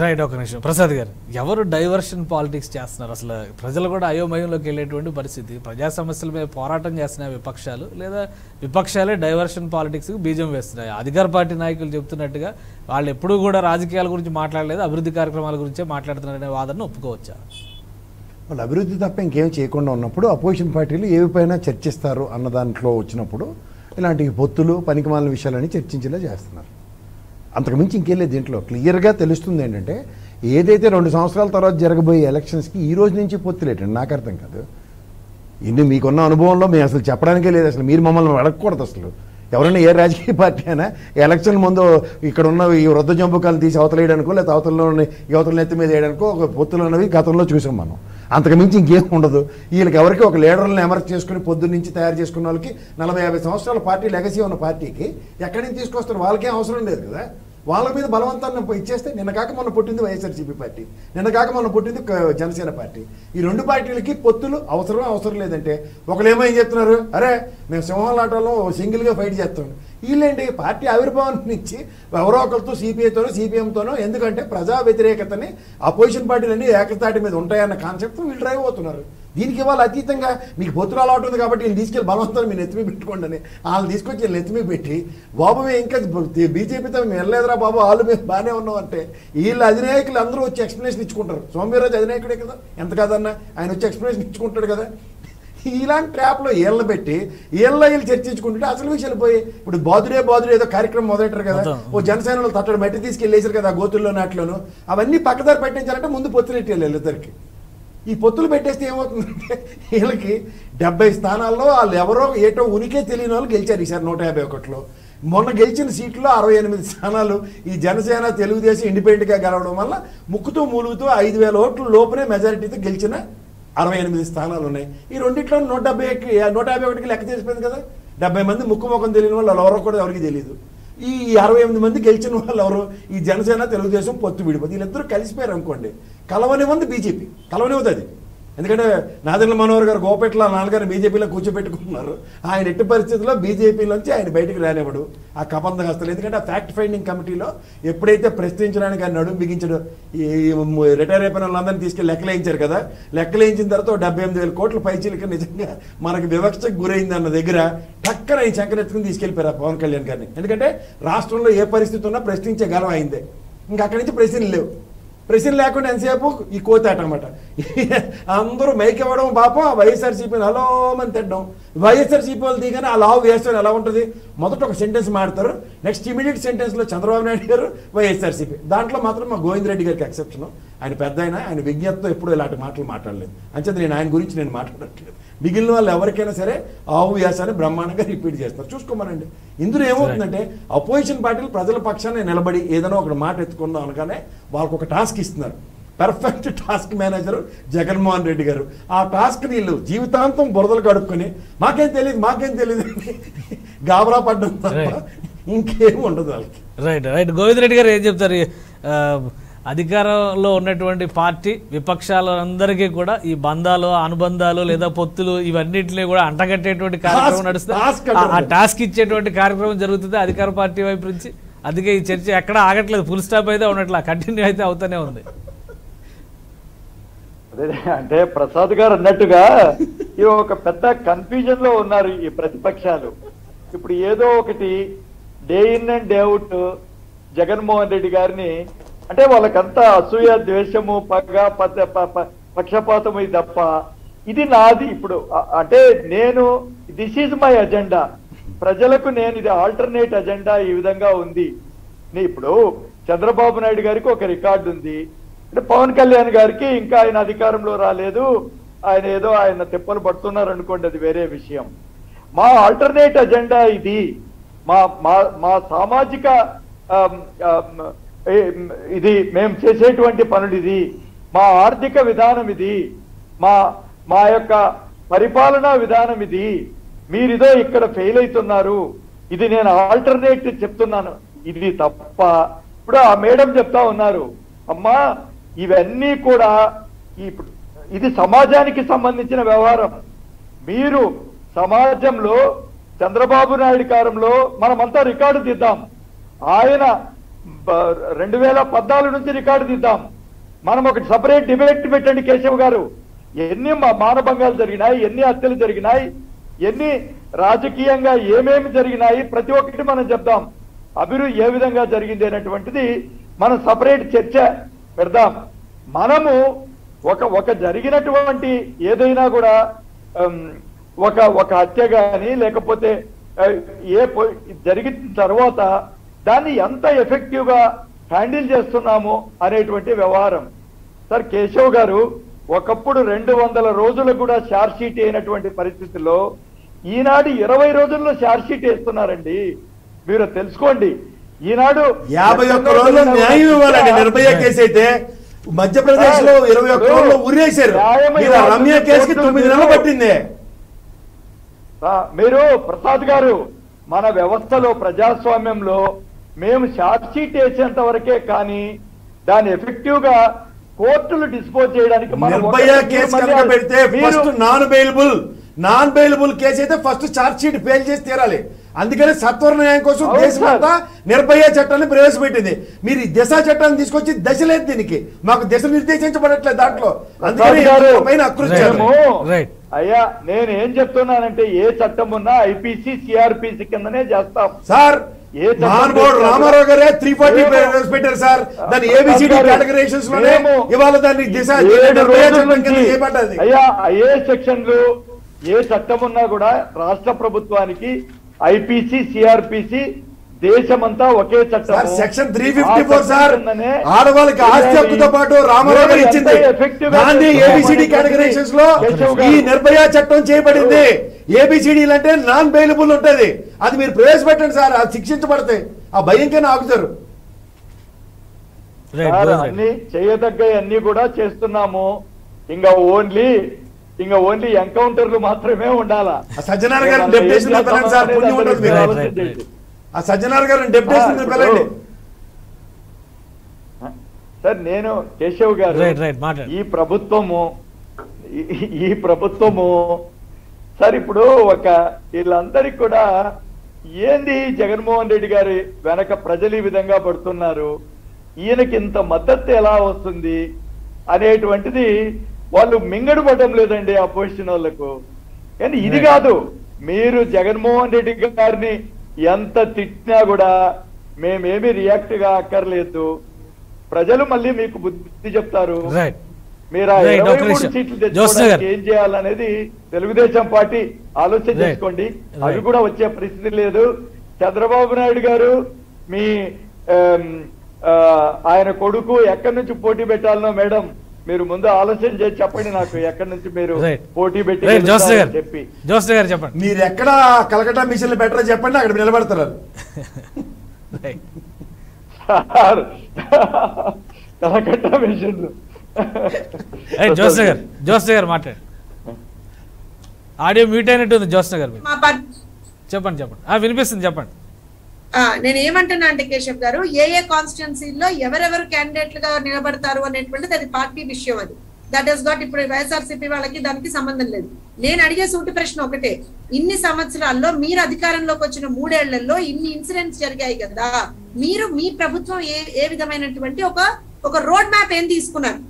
Speaker 1: రైట్ ఒక నిమిషం. ప్రసాద్ గారు ఎవరు డైవర్షన్ పాలిటిక్స్ చేస్తున్నారు? అసలు ప్రజలు కూడా అయోమయంలోకి వెళ్ళేటువంటి పరిస్థితి. ప్రజా సమస్యల మీద పోరాటం చేస్తున్నాయి విపక్షాలు లేదా విపక్షాలే డైవర్షన్ పాలిటిక్స్ బీజం వేస్తున్నాయి. అధికార పార్టీ నాయకులు చెప్తున్నట్టుగా వాళ్ళు ఎప్పుడూ కూడా రాజకీయాల గురించి మాట్లాడలేదు. అభివృద్ధి కార్యక్రమాల గురించే మాట్లాడుతున్నారనే వాదనను ఒప్పుకోవచ్చా?
Speaker 4: వాళ్ళు అభివృద్ధి తప్ప ఇంకేం చేయకుండా ఉన్నప్పుడు అపోజిషన్ పార్టీలు ఏవిపైనా చర్చిస్తారు అన్న దాంట్లో వచ్చినప్పుడు ఇలాంటి పొత్తులు పనికిమాలిన విషయాలని చర్చించేలా చేస్తున్నారు. అంతకుమించి ఇంకేం లేదు దీంట్లో. క్లియర్గా తెలుస్తుంది ఏంటంటే ఏదైతే రెండు సంవత్సరాల తర్వాత జరగబోయే ఎలక్షన్స్కి ఈ రోజు నుంచి పొత్తులేటండి నాకు అర్థం కాదు. ఇన్ని మీకున్న అనుభవంలో మేము అసలు చెప్పడానికే లేదు అసలు. మీరు మమ్మల్ని అడగకూడదు అసలు. ఎవరైనా ఏ రాజకీయ పార్టీ అయినా ఎలక్షన్ ముందు ఇక్కడ ఉన్న ఈ వృద్ధ జంపుకాలు తీసి అవతలేయడానికో లేకపోతే లేదా అవతలలో యువతల నెత్తి మీద వేయడానికో ఒక పొత్తులు ఉన్నవి గతంలో చూసాం మనం. అంతకు మించి ఇంకేం ఉండదు. వీళ్ళకి ఎవరికి ఒక లీడర్లను ఎమర్జ్ చేసుకుని పొద్దు నుంచి తయారు చేసుకున్న వాళ్ళకి నలభై యాభై సంవత్సరాల పార్టీ లెగసీ ఉన్న పార్టీకి ఎక్కడి నుంచి తీసుకొస్తారు? వాళ్ళకేం అవసరం లేదు కదా. వాళ్ళ మీద బలవంతాన్ని ఇచ్చేస్తే నిన్న కాక మొన్న పుట్టింది వైఎస్ఆర్సీపీ పార్టీ నిన్న కాక మొన్న పుట్టింది జనసేన పార్టీ. ఈ రెండు పార్టీలకి పొత్తులు అవసరం అవసరం లేదంటే ఒకళ్ళేమో ఏం చెప్తున్నారు? అరే మేము సింహాల ఆటలో సింగిల్గా ఫైట్ చేస్తాం. వీళ్ళేంటి? పార్టీ ఆవిర్భావం నుంచి ఎవరో ఒకరితో సిపిఐతోనో సిపిఎంతోనో ఎందుకంటే ప్రజా వ్యతిరేకతని అపోజిషన్ పార్టీలన్నీ ఏకతాటి మీద ఉంటాయన్న కాన్సెప్ట్ వీళ్ళు డ్రైవ్ అవుతున్నారు. దీనికి ఇవాళ అతీతంగా మీకు పొత్తులు అలవాటు ఉంది కాబట్టి వీళ్ళు తీసుకెళ్ళి బలవంతం మీరు నెత్తిమీ పెట్టుకోండి అని వాళ్ళని తీసుకొచ్చి వీళ్ళు నెత్తిమీ పెట్టి బాబు మేము ఇంకా బీజేపీతో మేము వెళ్ళలేదురా బాబు వాళ్ళు మేము బాగానే ఉన్నాం అంటే వీళ్ళ అధినాయకులు అందరూ వచ్చి ఎక్స్ప్లెనేషన్ ఇచ్చుకుంటారు. సోమవీరాజు అధినాయకుడే కదా? ఎంత కాదన్నా? ఆయన వచ్చి ఎక్స్ప్లెనేషన్ ఇచ్చుకుంటాడు కదా? ఇలాంటి ట్రాప్లో వీళ్ళని పెట్టి వీళ్ళ వీళ్ళు చర్చించుకుంటుంటే అసలు విషయాలు పోయి ఇప్పుడు బాదుడే బాదుడే ఏదో కార్యక్రమం మొదలెట్టారు కదా. ఓ జనసేనలో తట్టడు మట్టి తీసుకెళ్ళేసారు కదా గోతుల్లో నాట్లోను? అవన్నీ పక్కదారి పెట్టించాలంటే ముందు పొత్తులెట్టి వెళ్ళాలి ఇద్దరికి. ఈ పొత్తులు పెట్టేస్తే ఏమవుతుందంటే వీళ్ళకి డెబ్బై స్థానాల్లో వాళ్ళు ఎవరో ఏటో ఉనికే తెలియని వాళ్ళు గెలిచారు ఈసారి నూట యాభై ఒకటిలో. మొన్న గెలిచిన సీట్లో అరవై ఎనిమిది స్థానాలు ఈ జనసేన తెలుగుదేశం ఇండిపెండెంట్గా గెలవడం వల్ల ముక్కుతూ మూలుగుతూ ఐదు వేల ఓట్ల లోపునే మెజారిటీతో గెలిచిన అరవై ఎనిమిది స్థానాలు ఉన్నాయి. ఈ రెండిట్లో నూట డెబ్బై నూట యాభై ఒకటికి లెక్క చేసిపోయింది కదా. డెబ్బై మంది ముక్కు ముఖం తెలియని వాళ్ళు ఎవరో కూడా ఎవరికి తెలియదు. ఈ అరవై ఎనిమిది మంది గెలిచిన వాళ్ళు ఎవరు ఈ జనసేన తెలుగుదేశం పొత్తు విడిపోతుంది వీళ్ళిద్దరూ కలిసిపోయారు అనుకోండి. కలవనివ్వంది బీజేపీ. కలవనివ్వదు అది. ఎందుకంటే నాదెండ్ల మనోహర్ గారు గోపెట్ల నాన్నగారు బీజేపీలో కూర్చోబెట్టుకుంటున్నారు ఆయన ఎట్టి పరిస్థితుల్లో బీజేపీలోంచి ఆయన బయటకు రానివ్వడు. ఆ కబంధ హస్తలు. ఎందుకంటే ఆ ఫ్యాక్ట్ ఫైండింగ్ కమిటీలో ఎప్పుడైతే ప్రశ్నించడానికి ఆయన నడుము బిగించడు ఈ రిటైర్ అయిపోయిన వాళ్ళందరినీ తీసుకెళ్ళి లెక్కలేయించారు కదా. లెక్కలేయించిన తర్వాత డెబ్బై ఎనిమిది వేల కోట్ల పైచీలకి నిజంగా మనకి వివక్షకు గురైంది అన్న దగ్గర టక్కన ఈ శంకరెత్తుకుని తీసుకెళ్ళిపోయారు పవన్ కళ్యాణ్ గారిని. ఎందుకంటే రాష్ట్రంలో ఏ పరిస్థితి ఉన్నా ప్రశ్నించే గలం అయిందే. ఇంకా అక్కడి నుంచి ప్రశ్నలు లేవు. ప్రశ్న లేకుండా ఎంతసేపు? ఈ కోతాట అనమాట అందరూ మైక్ ఇవ్వడం పాపం వైఎస్ఆర్సీపీని హలో అని తిట్టడం. వైఎస్ఆర్సీపీ వాళ్ళు దిగానే ఆ లావు వేస్తారు ఎలా ఉంటుంది? మొదట ఒక సెంటెన్స్ మాడతారు నెక్స్ట్ ఇమీడియట్ సెంటెన్స్లో చంద్రబాబు నాయుడు గారు వైఎస్ఆర్సీపీ. దాంట్లో మాత్రం మా గోవింద్ రెడ్డి గారికి ఎక్సెప్షన్ ఆయన పెద్ద ఆయన ఆయన విజ్ఞతతో ఎప్పుడూ ఇలాంటి మాటలు మాట్లాడలేదు. అంచేత నేను ఆయన గురించి నేను మాట్లాడట్లేదు. మిగిలిన వాళ్ళు ఎవరికైనా సరే ఆవు వ్యాసాన్ని బ్రహ్మాండంగా రిపీట్ చేస్తారు. చూసుకోమనండి. ఇందులో ఏమవుతుందంటే అపోజిషన్ పార్టీలు ప్రజల పక్షాన్ని నిలబడి ఏదైనా ఒక మాట ఎత్తుకుందాం అనగానే వాళ్ళకు ఒక టాస్క్ ఇస్తున్నారు. Perfect task manager Jaganmohan Reddy garu. ఆ టాస్క్ వీళ్ళు జీవితాంతం బురదలు కడుక్కొని మాకేం తెలియదు మాకేం తెలియదు గాబరా పడ్డం తప్ప. ఇంకేం ఉండదు వాళ్ళకి.
Speaker 1: రైట్ రైట్ గోవింద్ రెడ్డి గారు ఏం చెప్తారు? అధికారంలో ఉన్నటువంటి పార్టీ విపక్షాలందరికీ కూడా ఈ బంధాలు అనుబంధాలు లేదా పొత్తులు ఇవన్నిటిని కూడా అంటగట్టేటువంటి కార్యక్రమం నడుస్తుంది. ఆ-. టాస్క్ ఇచ్చేటువంటి కార్యక్రమం జరుగుతుంది అధికార పార్టీ వైపు నుంచి. అందుకే ఈ చర్చ ఎక్కడ ఆగట్లేదు. ఫుల్ స్టాప్ అయితే ఉండట్లా కంటిన్యూ అయితే అవుతూనే ఉంది.
Speaker 5: అదే అంటే ప్రసాద్ గారు అన్నట్టుగా ఈ ఒక పెద్ద కన్ఫ్యూజన్లో ఉన్నారు ఈ ప్రతిపక్షాలు. ఇప్పుడు ఏదో ఒకటి day in and day out Jaganmohan Reddy గారిని అంటే వాళ్ళకంతా అసూయ ద్వేషము పగ ప- ప- పక్షపాతము ఇది తప్ప ఇది నాది ఇప్పుడు. అంటే నేను దిస్ ఈజ్ మై అజెండా ప్రజలకు నేను ఇది ఆల్టర్నేట్ అజెండా ఈ విధంగా ఉంది. ఇప్పుడు చంద్రబాబు నాయుడు గారికి ఒక రికార్డు ఉంది. అంటే పవన్ కళ్యాణ్ గారికి ఇంకా ఆయన అధికారంలో రాలేదు. ఆయన ఏదో ఆయన తిప్పలు పడుతున్నారు అనుకోండి అది వేరే విషయం. మా ఆల్టర్నేట్ అజెండా ఇది. మా మా మా సామాజిక ఇది మేము చేసేటువంటి పనులు ఇది మా ఆర్థిక విధానం ఇది మా మా యొక్క పరిపాలనా విధానం ఇది మీరిదో ఇక్కడ ఫెయిల్ అవుతున్నారు. ఇది నేను ఆల్టర్నేట్ చెప్తున్నాను. ఇది తప్ప ఇప్పుడు ఆ మేడం చెప్తా ఉన్నారు. అమ్మా ఇవన్నీ కూడా ఇప్పుడు ఇది సమాజానికి సంబంధించిన వ్యవహారం. మీరు సమాజంలో చంద్రబాబు నాయుడు కారంలో మనమంతా రికార్డు తీద్దాం. ఆయన రెండు వేల పద్నాలుగు నుంచి రికార్డు తీద్దాం. మనం ఒక సపరేట్ డిబేట్ పెట్టండి కేశవ్ గారు. ఎన్ని మానభంగాలు జరిగినాయి ఎన్ని హత్యలు జరిగినాయి ఎన్ని రాజకీయంగా ఏమేమి జరిగినాయి ప్రతి ఒక్కటి మనం చెప్దాం. అభివృద్ధి ఏ విధంగా జరిగింది అనేటువంటిది మనం సపరేట్ చర్చ పెడదాం. మనము ఒక ఒక జరిగినటువంటి ఏదైనా కూడా ఒక ఒక హత్య కానీ లేకపోతే ఏ జరిగిన తర్వాత దాన్ని ఎంత ఎఫెక్టివ్గా హ్యాండిల్ చేస్తున్నాము అనేటువంటి వ్యవహారం. సార్ కేశవ్ గారు ఒకప్పుడు రెండు వందల రోజులు కూడా షార్ట్ షీట్ అయినటువంటి పరిస్థితుల్లో ఈనాడు ఇరవై రోజుల్లో షార్ట్ షీట్ వేస్తున్నారండి. మీరు తెలుసుకోండి. ఈనాడు
Speaker 4: యాభై ఒక్క రోజుల్లో న్యాయం ఇవ్వాలండి. నిర్భయ కేసు అయితే మధ్యప్రదేశ్లో ఇరవై ఒక్క రోజుల్లో ఉరేశారు ఆ రమ్య కేసుకి తొమ్మిది నెలలు పట్టింది.
Speaker 5: మీరు ప్రసాద్ గారు మన వ్యవస్థలో ప్రజాస్వామ్యంలో మేము షార్ట్ షీట్ వేసేంత వరకే కానీ దాన్ని ఎఫెక్టివ్గా కోర్టులు డిస్పోజ్ చేయడానికి
Speaker 4: నిర్భయ కేసు కనుక పెడితే first non bailable non bailable case అయితే ఫస్ట్ ఛార్జ్ షీట్ ఫెయిల్ చేసి తీరాలి. అందుకని సత్వర న్యాయం కోసం
Speaker 5: అవును
Speaker 4: దేశం
Speaker 5: సార్.
Speaker 4: అంతా నిర్భయ చట్టాన్ని ప్రవేశపెట్టింది. మీరు ఈ దిశ చట్టాన్ని తీసుకొచ్చి దశ లేదు దీనికి. మాకు దిశ నిర్దేశించబడట్లేదు దాంట్లో. అందుకని.
Speaker 5: అయ్యా నేను ఏం చెప్తున్నానంటే ఏ చట్టం ఉన్నా ఐపీసీ సిఆర్పిసి కిందనే చేస్తాం.
Speaker 4: సార్
Speaker 5: చేసినా
Speaker 4: రామారావు గారే త్రీ ఫార్టీ పెట్టారు సార్.
Speaker 5: ప్రసాద్
Speaker 4: ఏబిసిడి
Speaker 5: గారు, కేటగరైజేషన్స్లోనే
Speaker 4: ఇవాళ దాన్ని దిశ
Speaker 5: అయ్యా ఏ సెక్షన్లు ఏ చట్టం ఉన్నా కూడా రాష్ట్ర ప్రభుత్వానికి ఐపీసీ సిఆర్పిసి దేశమంతా ఒకే చట్టం
Speaker 4: sir section three fifty four sir. ఆడవాళ్ళకి ఆస్తి హక్కుతో పాటు రామారావు గారు ఇచ్చింది. దాన్ని ఏబిసిడి కేటగరైజేషన్స్లో ఈ నిర్భయ చట్టం చేయబడింది. ఏబిసిడి అంటే నాన్ బెయిలబుల్ ఉంటది. అది మీరు ప్రవేశపెట్టండి సార్ అది శిక్షించబడతాయి ఆ భయంకైనా ఆగుతారు.
Speaker 5: అన్ని చేయదగ్గ అన్ని కూడా చేస్తున్నాము. ఇంకా ఓన్లీ ఇంకా ఓన్లీ ఎన్కౌంటర్లు మాత్రమే ఉండాలా.
Speaker 4: ఆ సజ్జనార్ గారు ఆ సజ్జనార్ గారు డెప్యుటేషన్
Speaker 5: ఆ,
Speaker 4: పిల్లండి
Speaker 5: సార్ నేను కేశవ్ గారు
Speaker 1: రైట్ రైట్ మాట్లాడు.
Speaker 5: ఈ ప్రభుత్వము ఈ- ప్రభుత్వము సార్ ఇప్పుడు ఒక వీళ్ళందరికి కూడా ఏంది జగన్మోహన్ రెడ్డి గారి వెనక ప్రజలు ఈ విధంగా పడుతున్నారు? ఈయనకి ఇంత మద్దతు ఎలా వస్తుంది? అనేటువంటిది వాళ్ళు మింగడు పడడం లేదండి అపోజిషన్ వాళ్ళకు. కానీ ఇది కాదు మీరు జగన్మోహన్ రెడ్డి గారిని ఎంత తిట్టినా కూడా మేమేమి రియాక్ట్గా అక్కర్లేదు ప్రజలు మళ్ళీ మీకు బుద్ధి చెప్తారు మీరు ఆ ఇరవై మూడు. సీట్లు తెచ్చుకోవడానికి. ఏం చేయాలనేది తెలుగుదేశం పార్టీ ఆలోచన. చేసుకోండి అవి. కూడా వచ్చే పరిస్థితి లేదు చంద్రబాబు నాయుడు గారు మీ ఆయన కొడుకు ఎక్కడి నుంచి పోటీ పెట్టాలనో మేడం మీరు ముందు ఆలోచన చేసి చెప్పండి నాకు. ఎక్కడి నుంచి మీరు పోటీ పెట్టి చెప్పి.
Speaker 1: జోస్ గారు చెప్పండి.
Speaker 4: మీరు ఎక్కడ కలకట్టా మిషన్లు పెట్టరో చెప్పండి అక్కడ నిలబడతారు.
Speaker 5: మిషన్లు.
Speaker 1: రైట్ జోస్ గారు జోస్ గారు మాట్లాడు. ఆడియో మ్యూట్ అయినట్టు ఉంది జోస్ గారు చెప్పండి చెప్పండి. ఆ, వినిపిస్తుంది చెప్పండి.
Speaker 3: నేను ఏమంటున్నా అంటే కేశవ్ గారు ఏ ఏ కాన్స్టిట్యున్సీలో ఎవరెవరు క్యాండిడేట్లు గా నిలబడతారు అనేటువంటిది అది పార్టీ విషయం అది. దట్ హెస్ గాట్ ఇప్పుడు వైఎస్ఆర్సీపీ వాళ్ళకి దానికి సంబంధం లేదు. నేను అడిగే సూటి ప్రశ్న ఒకటే. ఇన్ని సంవత్సరాల్లో మీరు అధికారంలోకి వచ్చిన మూడేళ్ళలో ఇన్ని ఇన్సిడెంట్స్ జరిగాయి కదా. మీరు మీ ప్రభుత్వం ఏ ఏ విధమైనటువంటి ఒక ఒక రోడ్ మ్యాప్ ఏం తీసుకున్నారు?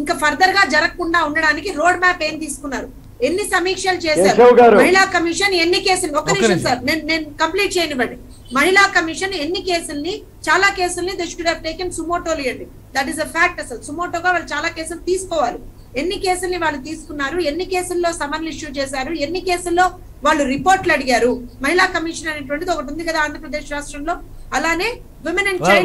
Speaker 3: ఇంకా ఫర్దర్గా జరగకుండా ఉండడానికి రోడ్ మ్యాప్ ఏం తీసుకున్నారు? ఎన్ని సమీక్షలు చేశారు. మహిళా కమిషన్ ఎన్ని కేసులు? ఒక్క నిమిషం
Speaker 1: నిమిషం.
Speaker 3: సార్. నేను నేను కంప్లీట్ చేయనివ్వండి. మహిళా కమిషన్ ఎన్ని కేసుల్ని చాలా కేసుల్ని దే షుడ్ హావ్ టేకెన్ సుమోటోలు ఇవ్వండి. దట్ ఈస్ అ ఫ్యాక్ట్ అసలు. సుమోటోగా వాళ్ళు చాలా కేసులు తీసుకోవాలి. ఎన్ని కేసుల్ని వాళ్ళు తీసుకున్నారు? ఎన్ని కేసుల్లో సమన్లు ఇష్యూ చేశారు? ఎన్ని కేసుల్లో వాళ్ళు రిపోర్ట్లు అడిగారు? మహిళా కమిషన్ అనేటువంటిది ఒకటి ఉంది కదా ఆంధ్రప్రదేశ్ రాష్ట్రంలో. అలానే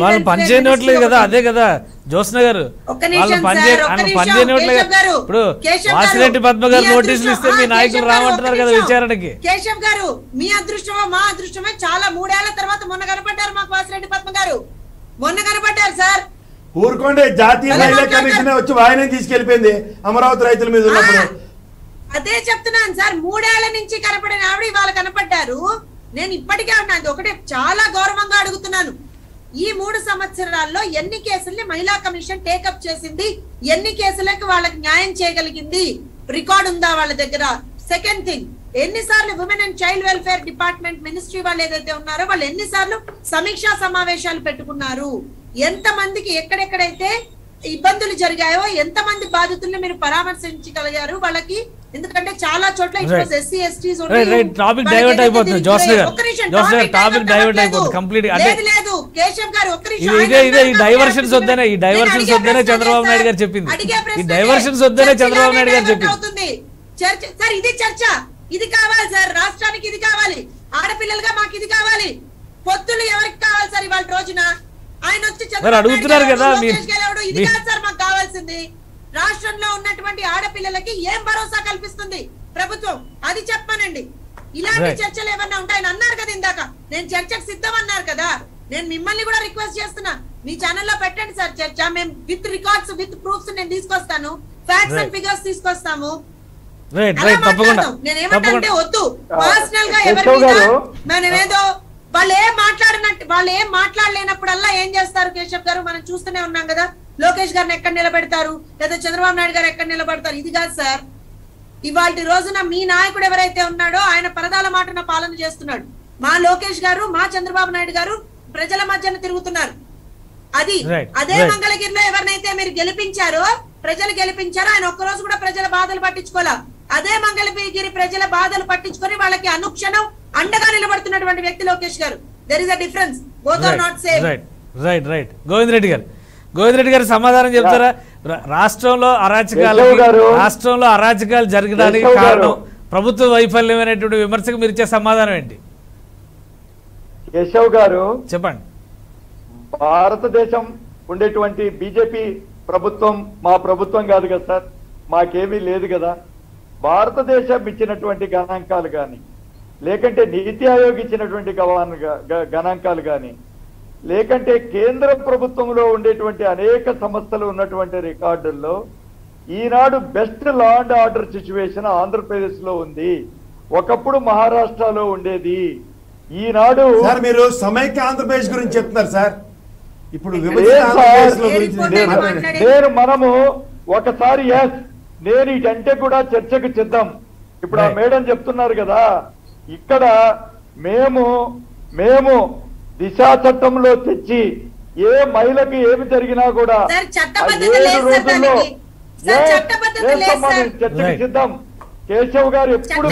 Speaker 1: వాళ్ళు పని చేయనివ్వట్లేదు కదా అదే కదా జ్యోత్స్న గారు
Speaker 3: ఒక్క నిమిషం
Speaker 1: వాళ్ళు పని
Speaker 3: సార్,
Speaker 1: చేయ-
Speaker 3: ఒక్క
Speaker 1: ఆయన
Speaker 3: నిమిషం,
Speaker 1: పని చేయనివ్వట్లేదు
Speaker 3: కేశవ్ గారు,
Speaker 1: ఇప్పుడు
Speaker 3: కేశవ్ గారు,
Speaker 1: వాసిరెడ్డి పద్మ గారు నోటీసులు ఇస్తే మీ నాయకులు రామంటున్నారు కదా. విచారణకి.
Speaker 3: కేశవ్ గారు మీ అదృష్టమా మా అదృష్టమే చాలా మూడేళ్ళ తర్వాత మొన్న కనపడ్డారు మాకు వాసిరెడ్డి పద్మ గారు మొన్న కనపడ్డారు సార్.
Speaker 4: ఊరుకోండి జాతీయ మహిళా. కమిషన్ వచ్చి వాయినం తీసుకెళ్ళిపోయింది అమరావతి రైతుల మీద ఉన్నప్పుడు.
Speaker 3: అదే చెప్తున్నాను సార్ మూడేళ్ళ నుంచి కనపడిన ఆవిడ ఇవాళ కనపడ్డారు. నేను ఇప్పటికే ఉన్నాను ఒకటే. చాలా గౌరవంగా అడుగుతున్నాను. ఈ మూడు సంవత్సరాల్లో ఎన్ని కేసుల్ని మహిళా కమిషన్ టేకప్ చేసింది? ఎన్ని కేసులకు వాళ్ళకి న్యాయం చేయగలిగింది? రికార్డ్ ఉందా వాళ్ళ దగ్గర? సెకండ్ థింగ్ ఎన్నిసార్లు women and child welfare department ministry వాళ్ళు ఏదైతే ఉన్నారో వాళ్ళు ఎన్నిసార్లు సమీక్షా సమావేశాలు పెట్టుకున్నారు? ఎంత మందికి ఎక్కడెక్కడైతే ఇబ్బందులు జరిగాయో ఎంత మంది బాధితుల్ని మీరు పరామర్శించగలిగారు? వాళ్ళకి ఎందుకంటే చాలా చోట్ల. ఎస్సీ
Speaker 1: రైట్ టాపిక్ డైవర్ట్ అయిపోతుంది. గారు. జోస్ గారు టాపిక్ డైవర్ట్ అయిపోతుంది. కంప్లీట్ అంటే
Speaker 3: లేదు లేదు. కేశవ్ గారు ఒక్క నిమిషం
Speaker 1: ఇది ఇదే ఈ డైవర్షన్స్ వద్దనే ఈ డైవర్షన్స్ వద్దనే చంద్రబాబు నాయుడు గారు. చెప్పింది. ఈ డైవర్షన్స్. వద్దనే చంద్రబాబు నాయుడు గారు చెప్పింది.
Speaker 3: చర్చ సార్ ఇది చర్చ. ఇది కావాలి సార్. రాష్ట్రానికి ఇది కావాలి. ఆడపిల్లలుగా మాకు ఇది కావాలి. పొత్తులు ఎవరికి కావాలి సార్ ఇవాళ రోజున? ఆయన వచ్చి
Speaker 1: అడుగుతున్నారు కదా,
Speaker 3: ఇది కాదు సార్ మాకు కావాల్సింది. రాష్ట్రంలో ఉన్నటువంటి ఆడపిల్లలకి ఏం భరోసా కల్పిస్తుంది ప్రభుత్వం? అది చెప్పానండి. ఇలాంటి. చర్చలు ఏమన్నా ఉంటాయని అన్నారు కదా ఇందాక. నేను చర్చకు సిద్ధం అన్నారు కదా. నేను మిమ్మల్ని కూడా రిక్వెస్ట్ చేస్తున్నా. మీ ఛానల్లో పెట్టండి సార్ చర్చ. మేము విత్ రికార్డ్స్ విత్ ప్రూఫ్స్ నేను తీసుకొస్తాను. Facts and. ఫిగర్స్ తీసుకొస్తాము.
Speaker 1: రైట్
Speaker 3: అలా
Speaker 1: రైట్ తప్పకుండా.
Speaker 3: మాట్లాడదాం. నేనేమంటే వద్దు. పర్సనల్గా ఎవరి మీద. మనమేదో వాళ్ళు ఏం మాట్లాడినట్టు వాళ్ళు ఏం మాట్లాడలేనప్పుడల్లా ఏం చేస్తారు కేశవ్ గారు? మనం చూస్తూనే ఉన్నాం కదా. లోకేష్ గారిని ఎక్కడ నిలబెడతారు? లేదా చంద్రబాబు నాయుడు గారు ఎక్కడ నిలబెడతారు? ఇది కాదు సార్. ఇవాళ రోజున మీ నాయకుడు ఎవరైతే ఉన్నాడో ఆయన పరదాల మాటన పాలన చేస్తున్నాడు. మా లోకేష్ గారు మా చంద్రబాబు నాయుడు గారు ప్రజల మధ్యన తిరుగుతున్నారు. అది అదే. మంగళగిరిలో ఎవరినైతే మీరు గెలిపించారో ప్రజలు గెలిపించారో ఆయన ఒక్కరోజు కూడా ప్రజల బాధలు పట్టించుకోవాలా అదే మంగళగిరి ప్రజల బాధలు పట్టించుకొని వాళ్ళకి అనుక్షణం అండగా నిలబడుతున్నటువంటి వ్యక్తి Lokesh garu. There is a difference both are not same
Speaker 1: right right right Govind Reddy garu. Govind Reddy గారు సమాధానం చెప్తారా? రాష్ట్రంలో అరాచకాలు. రాష్ట్రంలో అరాచకాలు జరగడానికి. కారణం ప్రభుత్వ వైఫల్యం అనేటువంటి విమర్శకు మీరు ఇచ్చే సమాధానం ఏంటి?
Speaker 5: కేశవ్ గారు.
Speaker 1: చెప్పండి.
Speaker 5: భారతదేశం ఉండేటువంటి బీజేపీ ప్రభుత్వం మా ప్రభుత్వం కాదు కదా సార్. మాకేమీ లేదు కదా. భారతదేశం ఇచ్చినటువంటి గణాంకాలు కానీ లేకంటే నీతి ఆయోగ్ ఇచ్చినటువంటి గణాంకాలు కానీ లేకంటే కేంద్ర ప్రభుత్వంలో ఉండేటువంటి అనేక సంస్థలు ఉన్నటువంటి రికార్డుల్లో ఈనాడు best law and order situation ఆంధ్రప్రదేశ్లో ఉంది. ఒకప్పుడు మహారాష్ట్రలో ఉండేది. ఈనాడు
Speaker 4: సార్ మీరు సమైక్య ఆంధ్రప్రదేశ్ గురించి చెప్తున్నారు సార్. ఇప్పుడు నేను
Speaker 5: మనము ఒకసారి ఎస్ నేను ఇటంటే కూడా చర్చకు సిద్ధం ఇప్పుడు ఆ. మేడం చెప్తున్నారు కదా ఇక్కడ మేము మేము దిశా చట్టంలో తెచ్చి ఏ మహిళకి ఏమి జరిగినా కూడా ఏడు రోజుల్లో చర్చకు. సిద్ధం? కేశవ్ గారు ఎప్పుడు.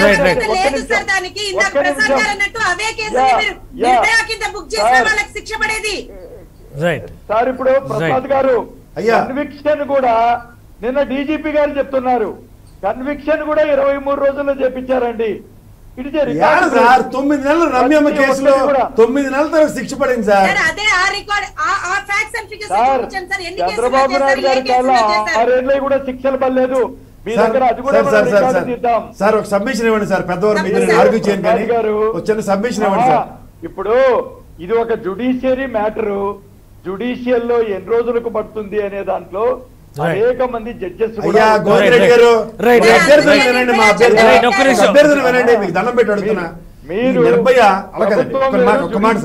Speaker 3: సార్
Speaker 5: ఇప్పుడు ప్రసాద్ గారు. కన్విక్షన్ కూడా నిన్న డీజీపీ గారు చెప్తున్నారు. కన్విక్షన్ కూడా ఇరవై మూడు రోజుల్లో చేపించారండి.
Speaker 4: యాడ సార్? తొమ్మిది నెలలు రమ్యమ్మ కేసులో. తొమ్మిది నెలల తర్వాత శిక్ష పడింది సార్.
Speaker 3: సార్ అదే ఆ రికార్డ్ ఆ- ఆ ఫ్యాక్ట్స్ అండ్ ఫిగర్స్
Speaker 5: సార్
Speaker 3: చూపించండి సార్. ఎన్ని కేసులు
Speaker 5: చంద్రబాబు నాయుడు గారి
Speaker 3: చేశారు
Speaker 5: ఆరేళ్ళు కూడా శిక్షలు పడలేదు. మీ
Speaker 4: సార్ ఒక సబ్మిషన్ ఇవ్వండి సార్. పెద్దవారు. నేను ఆర్గ్యూ చేయను కానీ చిన్న సబ్మిషన్ ఇవ్వండి సార్.
Speaker 5: ఇప్పుడు ఇది ఒక జుడిషియరీ మ్యాటరు జుడిషియల్లో ఎన్ని రోజులకు పడుతుంది అనే దాంట్లో. అనేక మంది జడ్జెస్
Speaker 4: అయ్యా. గారు
Speaker 1: Right.
Speaker 4: వినండి మా. అభ్యర్థులను వినండి మీకు దండం పెట్టి అడుగుతున్నా
Speaker 5: మీరు
Speaker 4: నిర్భయ ఒక్క మాట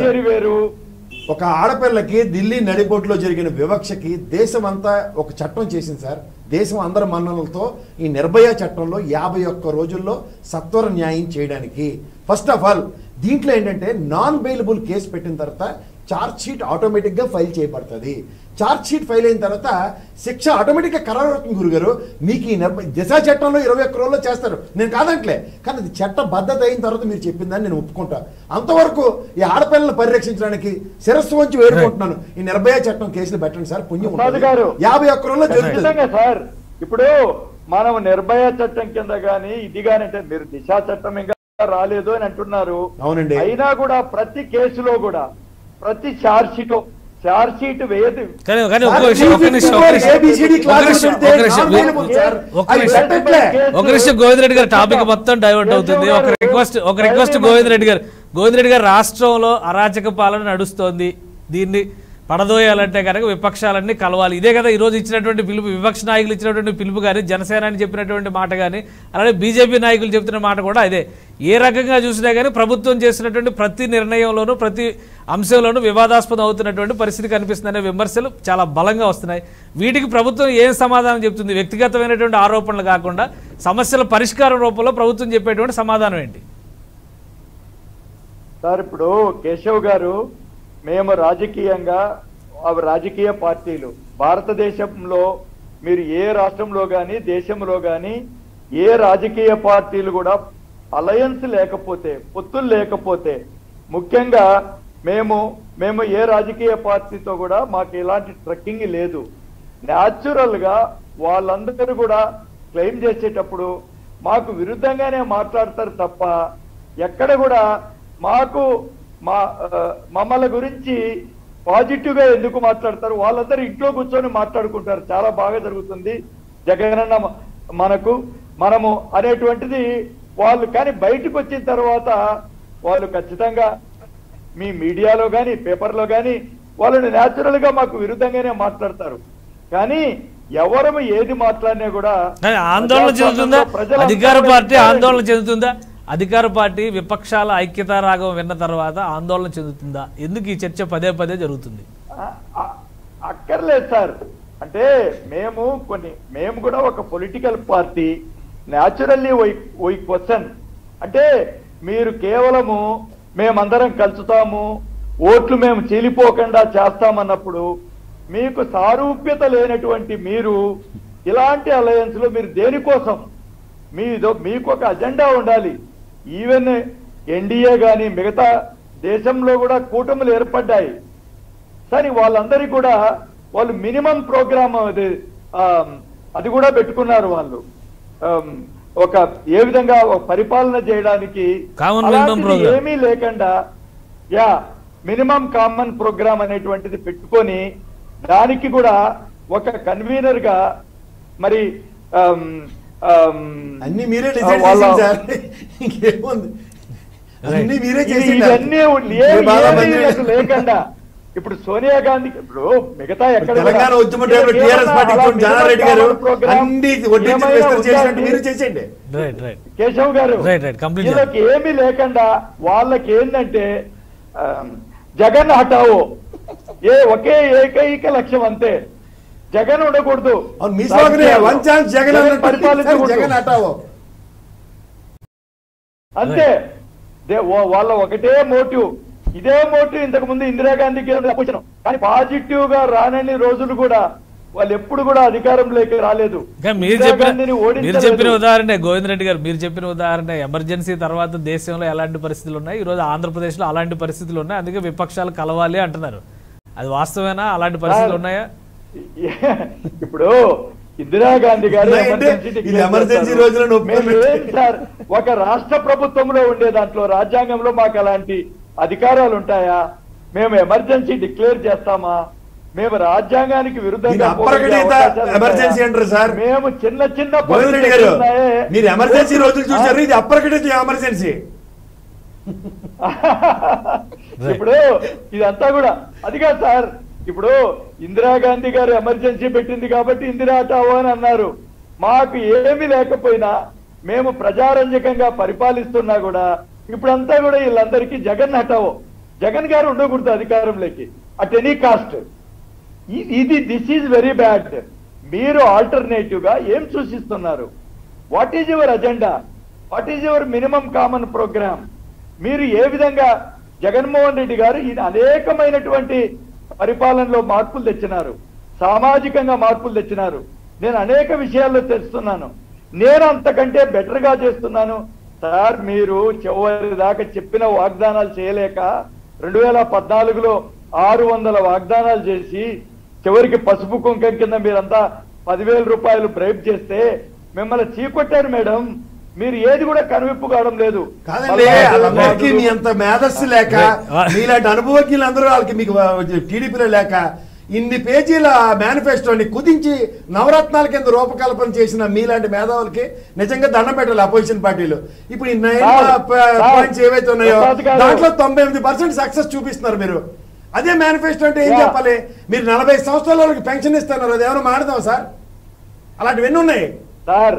Speaker 4: ఒక ఆడపిల్లకి ఢిల్లీ నడిబొట్టులో జరిగిన వివక్షకి దేశం అంతా ఒక చట్టం చేసింది సార్. దేశం అందరి మన్ననలతో ఈ నిర్భయ చట్టంలో యాభై ఒక్క రోజుల్లో సత్వర న్యాయం చేయడానికి. ఫస్ట్ ఆఫ్ ఆల్ దీంట్లో ఏంటంటే నాన్ బెయిలబుల్ కేసు పెట్టిన తర్వాత ఛార్జ్ షీట్ ఆటోమేటిక్గా ఫైల్ చేయబడుతుంది. ఛార్జ్ షీట్ ఫైల్ అయిన తర్వాత శిక్ష ఆటోమేటిక్గా ఖరారు అవుతుంది గురుగారు. మీకు ఈ నిర్భయ దిశా చట్టంలో ఇరవై ఒక్క రోజుల్లో చేస్తారు. నేను కాదంట్లే. కానీ అది చట్టబద్ధత అయిన తర్వాత మీరు చెప్పిందని నేను ఒప్పుకుంటా. అంతవరకు ఈ ఆడపిల్లలను పరిరక్షించడానికి శిరస్సు వంచి వేడుకుంటున్నాను. ఈ నిర్భయ చట్టం కేసులు పెట్టండి సార్. పుణ్యం. యాభై ఒక్క రోజుల్లో జరుగుతుంది.
Speaker 5: సార్ ఇప్పుడు మనం నిర్భయ చట్టం కింద గాని ఇది గాని అంటే మీరు దిశా చట్టం ఇంకా రాలేదు అని అంటున్నారు.
Speaker 4: అవునండి.
Speaker 5: అయినా కూడా ప్రతి కేసులో కూడా ప్రతి ఛార్జ్ షీట్ వేయదు.
Speaker 1: కానీ కానీ ఒక్క ఒక్క నిమిషం ఒక్క నిమిషం ఒక్క నిమిషం గోవింద్ రెడ్డి గారు టాపిక్ మొత్తం డైవర్ట్ అవుతుంది. ఒక రిక్వెస్ట్ ఒక రిక్వెస్ట్ గోవింద్ రెడ్డి గారు. గోవింద్ రెడ్డి గారు రాష్ట్రంలో అరాచక పాలన నడుస్తోంది. దీన్ని పడదోయాలంటే కనుక విపక్షాలన్నీ కలవాలి. ఇదే కదా ఈరోజు ఇచ్చినటువంటి పిలుపు విపక్ష నాయకులు ఇచ్చినటువంటి పిలుపు కానీ జనసేన అని చెప్పినటువంటి మాట కానీ అలాగే బీజేపీ నాయకులు చెప్తున్న మాట కూడా అదే. ఏ రకంగా చూసినా కానీ ప్రభుత్వం చేసినటువంటి ప్రతి నిర్ణయంలోనూ ప్రతి అంశంలోనూ వివాదాస్పదం అవుతున్నటువంటి పరిస్థితి కనిపిస్తుందనే విమర్శలు చాలా బలంగా వస్తున్నాయి. వీటికి ప్రభుత్వం ఏం సమాధానం చెప్తుంది? వ్యక్తిగతమైనటువంటి ఆరోపణలు కాకుండా సమస్యల పరిష్కారం రూపంలో ప్రభుత్వం చెప్పేటువంటి సమాధానం ఏంటి?
Speaker 5: సార్ ఇప్పుడు కేశవ్ గారు మేము రాజకీయంగా అవి రాజకీయ పార్టీలు. భారతదేశంలో మీరు ఏ రాష్ట్రంలో కానీ దేశంలో కానీ ఏ రాజకీయ పార్టీలు కూడా అలయన్స్ లేకపోతే పొత్తులు లేకపోతే ముఖ్యంగా మేము మేము ఏ రాజకీయ పార్టీతో కూడా మాకు ఎలాంటి ట్రక్కింగ్ లేదు. న్యాచురల్గా వాళ్ళందరూ కూడా క్లెయిమ్ చేసేటప్పుడు మాకు విరుద్ధంగానే మాట్లాడతారు తప్ప ఎక్కడ కూడా మాకు మా మమ్మల్ని గురించి పాజిటివ్గా ఎందుకు మాట్లాడతారు? వాళ్ళందరూ ఇంట్లో కూర్చొని మాట్లాడుకుంటారు. చాలా బాగా జరుగుతుంది. జగనన్న మనకు మనము అనేటువంటిది వాళ్ళు కానీ బయటకు వచ్చిన తర్వాత వాళ్ళు ఖచ్చితంగా మీ మీడియాలో కానీ పేపర్లో కానీ వాళ్ళని న్యాచురల్గా మాకు విరుద్ధంగానే మాట్లాడతారు. కానీ ఎవరము ఏది మాట్లాడినా కూడా
Speaker 1: ఆందోళన చెందుతుందా? అధికార పార్టీ. ఆందోళన చెందుతుందా? అధికార పార్టీ విపక్షాల ఐక్యతా రాగం విన్న తర్వాత ఆందోళన చెందుతుందా? ఎందుకు ఈ చర్చ పదే పదే జరుగుతుంది?
Speaker 5: అక్కర్లేదు సార్. అంటే మేము కొన్ని మేము కూడా ఒక political party naturally why question. అంటే మీరు కేవలము మేమందరం కలుచుతాము ఓట్లు మేము చీలిపోకుండా చేస్తామన్నప్పుడు మీకు సారూప్యత లేనటువంటి మీరు ఇలాంటి అలయన్స్లో మీరు దేనికోసం? మీదో మీకు ఒక అజెండా ఉండాలి. ఈవెన్ ఎన్డీఏ గాని మిగతా దేశంలో కూడా కూటములు ఏర్పడ్డాయి కానీ వాళ్ళందరికీ కూడా వాళ్ళు మినిమం ప్రోగ్రామ్ అది అది కూడా పెట్టుకున్నారు వాళ్ళు ఒక ఏ విధంగా ఒక పరిపాలన చేయడానికి. ఏమీ లేకుండా యా మినిమం కామన్ ప్రోగ్రామ్ అనేటువంటిది పెట్టుకొని దానికి కూడా ఒక కన్వీనర్గా మరి
Speaker 4: అన్ని మీరే డిసైడ్
Speaker 5: వాళ్ళ-
Speaker 4: చేసింది సార్. ఇంకేముంది? అన్ని మీరే
Speaker 5: ఇవన్నీ నాకు లేకుండా. ఇప్పుడు సోనియా గాంధీ ఇప్పుడు మిగతా ఎక్కడ
Speaker 4: తెలంగాణ ఉద్యమ టైంలో టీఆర్ఎస్ పార్టీ జానారెడ్డి గారు అన్ని చేసినట్టు? మీరు చేసేయండి.
Speaker 1: రైట్ రైట్
Speaker 5: కేశవ్ గారు వీళ్ళకి ఏమీ లేకుండా వాళ్ళకి ఏంటంటే ఆ, జగన్ హటావో ఏ ఒకే ఏకైక లక్ష్యం అంతే. జగన్ ఉండకూడదు. పరిపాలించకూడదు. అంతే. వాళ్ళ ఒకటే మోటివ్. ఇదే మోటివ్ ఇంతకు ముందు ఇందిరాగాంధీకి అపోజిషన్ కానీ పాజిటివ్గా రానని రోజులు కూడా వాళ్ళు ఎప్పుడు కూడా అధికారంలోకి రాలేదు.
Speaker 1: మీరు చెప్పిన మీరు. చెప్పిన ఉదాహరణ గోవింద్ రెడ్డి గారు మీరు చెప్పిన ఉదాహరణ ఎమర్జెన్సీ తర్వాత దేశంలో ఎలాంటి పరిస్థితులు ఉన్నాయి? ఈ రోజు ఆంధ్రప్రదేశ్లో అలాంటి పరిస్థితులు ఉన్నాయి. అందుకే విపక్షాలు కలవాలి అంటున్నారు. అది వాస్తవేనా? అలాంటి పరిస్థితులు ఉన్నాయా?
Speaker 5: ఇప్పుడు ఇందిరాగాంధీ గారు చేస్తారు.
Speaker 4: రోజులను
Speaker 5: సార్ ఒక రాష్ట్ర ప్రభుత్వంలో ఉండే దాంట్లో రాజ్యాంగంలో మాకు అలాంటి అధికారాలు ఉంటాయా? మేము ఎమర్జెన్సీ డిక్లేర్ చేస్తామా? మేము రాజ్యాంగానికి విరుద్ధంగా
Speaker 4: emergency అంటారు సార్.
Speaker 5: మేము చిన్న చిన్న.
Speaker 4: మీరు ఎమర్జెన్సీ రోజులు చూసారు ఇది అప్పటికటే ఎమర్జెన్సీ.
Speaker 5: ఇప్పుడు ఇదంతా కూడా అది కాదు సార్. ఇప్పుడు ఇందిరాగాంధీ గారు ఎమర్జెన్సీ పెట్టింది కాబట్టి ఇందిరా హటావో అని అన్నారు. మాకు ఏమీ లేకపోయినా మేము ప్రజారంజకంగా పరిపాలిస్తున్నా కూడా ఇప్పుడంతా కూడా వీళ్ళందరికీ జగన్ హటావో జగన్ గారు ఉండకూడదు అధికారంలోకి. At any cost. ఇది దిస్ ఈజ్ వెరీ బ్యాడ్. మీరు ఆల్టర్నేటివ్గా ఏం సూచిస్తున్నారు? What is your agenda? What is your minimum common programme? మీరు ఏ విధంగా జగన్మోహన్ రెడ్డి గారు ఈ అనేకమైనటువంటి పరిపాలనలో మార్పులు తెచ్చినారు. సామాజికంగా మార్పులు తెచ్చినారు. నేను అనేక విషయాల్లో తెలుస్తున్నాను. నేను అంతకంటే బెటర్గా చేస్తున్నాను. సార్ మీరు చివరి దాకా చెప్పిన వాగ్దానాలు చేయలేక రెండు వేల పద్నాలుగులో ఆరు వందల వాగ్దానాలు చేసి చివరికి పసుపు కుంకం కింద మీరంతా పదివేల రూపాయలు బ్రైబ్ చేస్తే మిమ్మల్ని చీకొట్టారు మేడం. మీరు ఏది కూడా కనువిప్పు కావడం లేదు
Speaker 4: కాదండి మీ అంత మేధస్సు లేక. మీలాంటి అనుభవజ్ఞులు అందరూ వాళ్ళకి మీకు టీడీపీలో లేక ఇన్ని పేజీల మేనిఫెస్టోని కుదించి నవరత్నాల కింద రూపకల్పన చేసిన మీలాంటి మేధావులకి నిజంగా దండం పెట్టాలి అపోజిషన్ పార్టీలు ఇప్పుడు ఈ నైన్ పాయింట్స్ ఏవైతే ఉన్నాయో. దాంట్లో తొంభై ఎనిమిది పర్సెంట్ సక్సెస్ చూపిస్తున్నారు మీరు అదే మేనిఫెస్టో అంటే ఏం. చెప్పాలి మీరు నలభై సంవత్సరాల పెన్షన్ ఇస్తున్నారు అది ఏమైనా మాడదాం సార్ అలాంటివన్నీ ఉన్నాయి
Speaker 5: సార్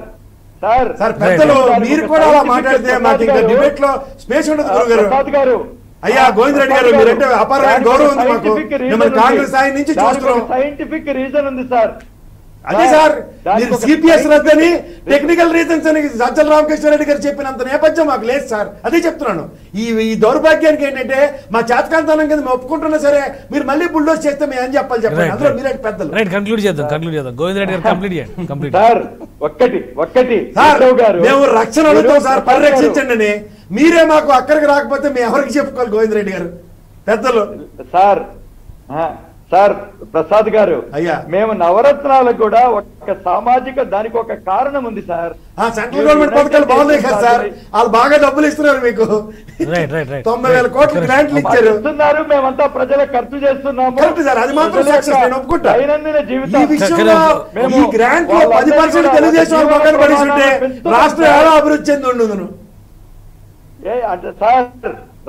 Speaker 5: సార్
Speaker 4: సార్ పెద్దలు మీరు కూడా అలా మాట్లాడితే మాకు ఇంకా డిబేట్లో స్పేస్ ఉండదు
Speaker 5: ప్రసాద్ గారు
Speaker 4: అయ్యా, గోవిందరెడ్డి గారు, మీరంటే అపారమైన గౌరవం ఉంది మాకు. కాంగ్రెస్ ఆయన నుంచి చూస్తున్నాం.
Speaker 5: సైంటిఫిక్ రీజన్ ఉంది సార్
Speaker 4: అదే సార్ మీరు సిపిఎస్ రద్దని టెక్నికల్ రీజన్స్ అని సజ్జల రామకృష్ణారెడ్డి గారు చెప్పినంత నేపథ్యం మాకు లేదు సార్. అదే చెప్తున్నాను. ఈ ఈ దౌర్భాగ్యానికి ఏంటంటే మా చేతకాంతనం కింద మేము ఒప్పుకుంటున్నా సరే మీరు మళ్ళీ బుల్డోస్ చేస్తే మేము ఏం చెప్పాలి చెప్పండి. అందులో మీరేంటి పెద్దలు.
Speaker 1: రైట్ కంక్లూడ్ చేద్దాం కంక్లూడ్ చేద్దాం. గోవింద్ రెడ్డి గారు కంప్లీట్ చేయండి కంప్లీట్
Speaker 5: సార్ ఒక్కటి ఒక్కటి
Speaker 4: సార్ మేము రక్షణ అడుగుతాం
Speaker 5: మీరు
Speaker 4: సార్ పరిరక్షించండి అని. మీరే మాకు అక్కడికి రాకపోతే మేము ఎవరికి చెప్పుకోవాలి గోవిందరెడ్డి గారు? పెద్దలు.
Speaker 5: సార్ ఆ, సార్ ప్రసాద్ గారు
Speaker 4: అయ్యా.
Speaker 5: మేము నవరత్నాలకు కూడా ఒక సామాజిక దానికి ఒక కారణం ఉంది సార్.
Speaker 4: ఆ సెంట్రల్ గవర్నమెంట్ పథకాలు బాగున్నాయి కదా సార్. వాళ్ళు బాగా డబ్బులు ఇస్తున్నారు మీకు.
Speaker 1: రైట్ రైట్ రైట్
Speaker 4: తొంభై వేల కోట్ల గ్రాంట్లు ఇచ్చారు.
Speaker 5: ఇస్తున్నారు మేమంతా ప్రజలకు ఖర్చు చేస్తున్నాము.
Speaker 4: కరెక్ట్ సార్, అది మాత్రం
Speaker 5: ప్రజల
Speaker 4: నేను ఒప్పుకుంటా.
Speaker 5: దైనందిన
Speaker 4: ఈ
Speaker 5: జీవితం.
Speaker 4: విషయంలో
Speaker 5: మేము
Speaker 4: ఈ గ్రాంట్లో పది పర్సెంట్ తెలుగుదేశం వాళ్ళ పక్కన ఉంటే
Speaker 5: పెంచుతున్నాం
Speaker 4: రాష్ట్రం. ఎలా అభివృద్ధి చెంది ఉండదును
Speaker 5: ఏ అంటే సార్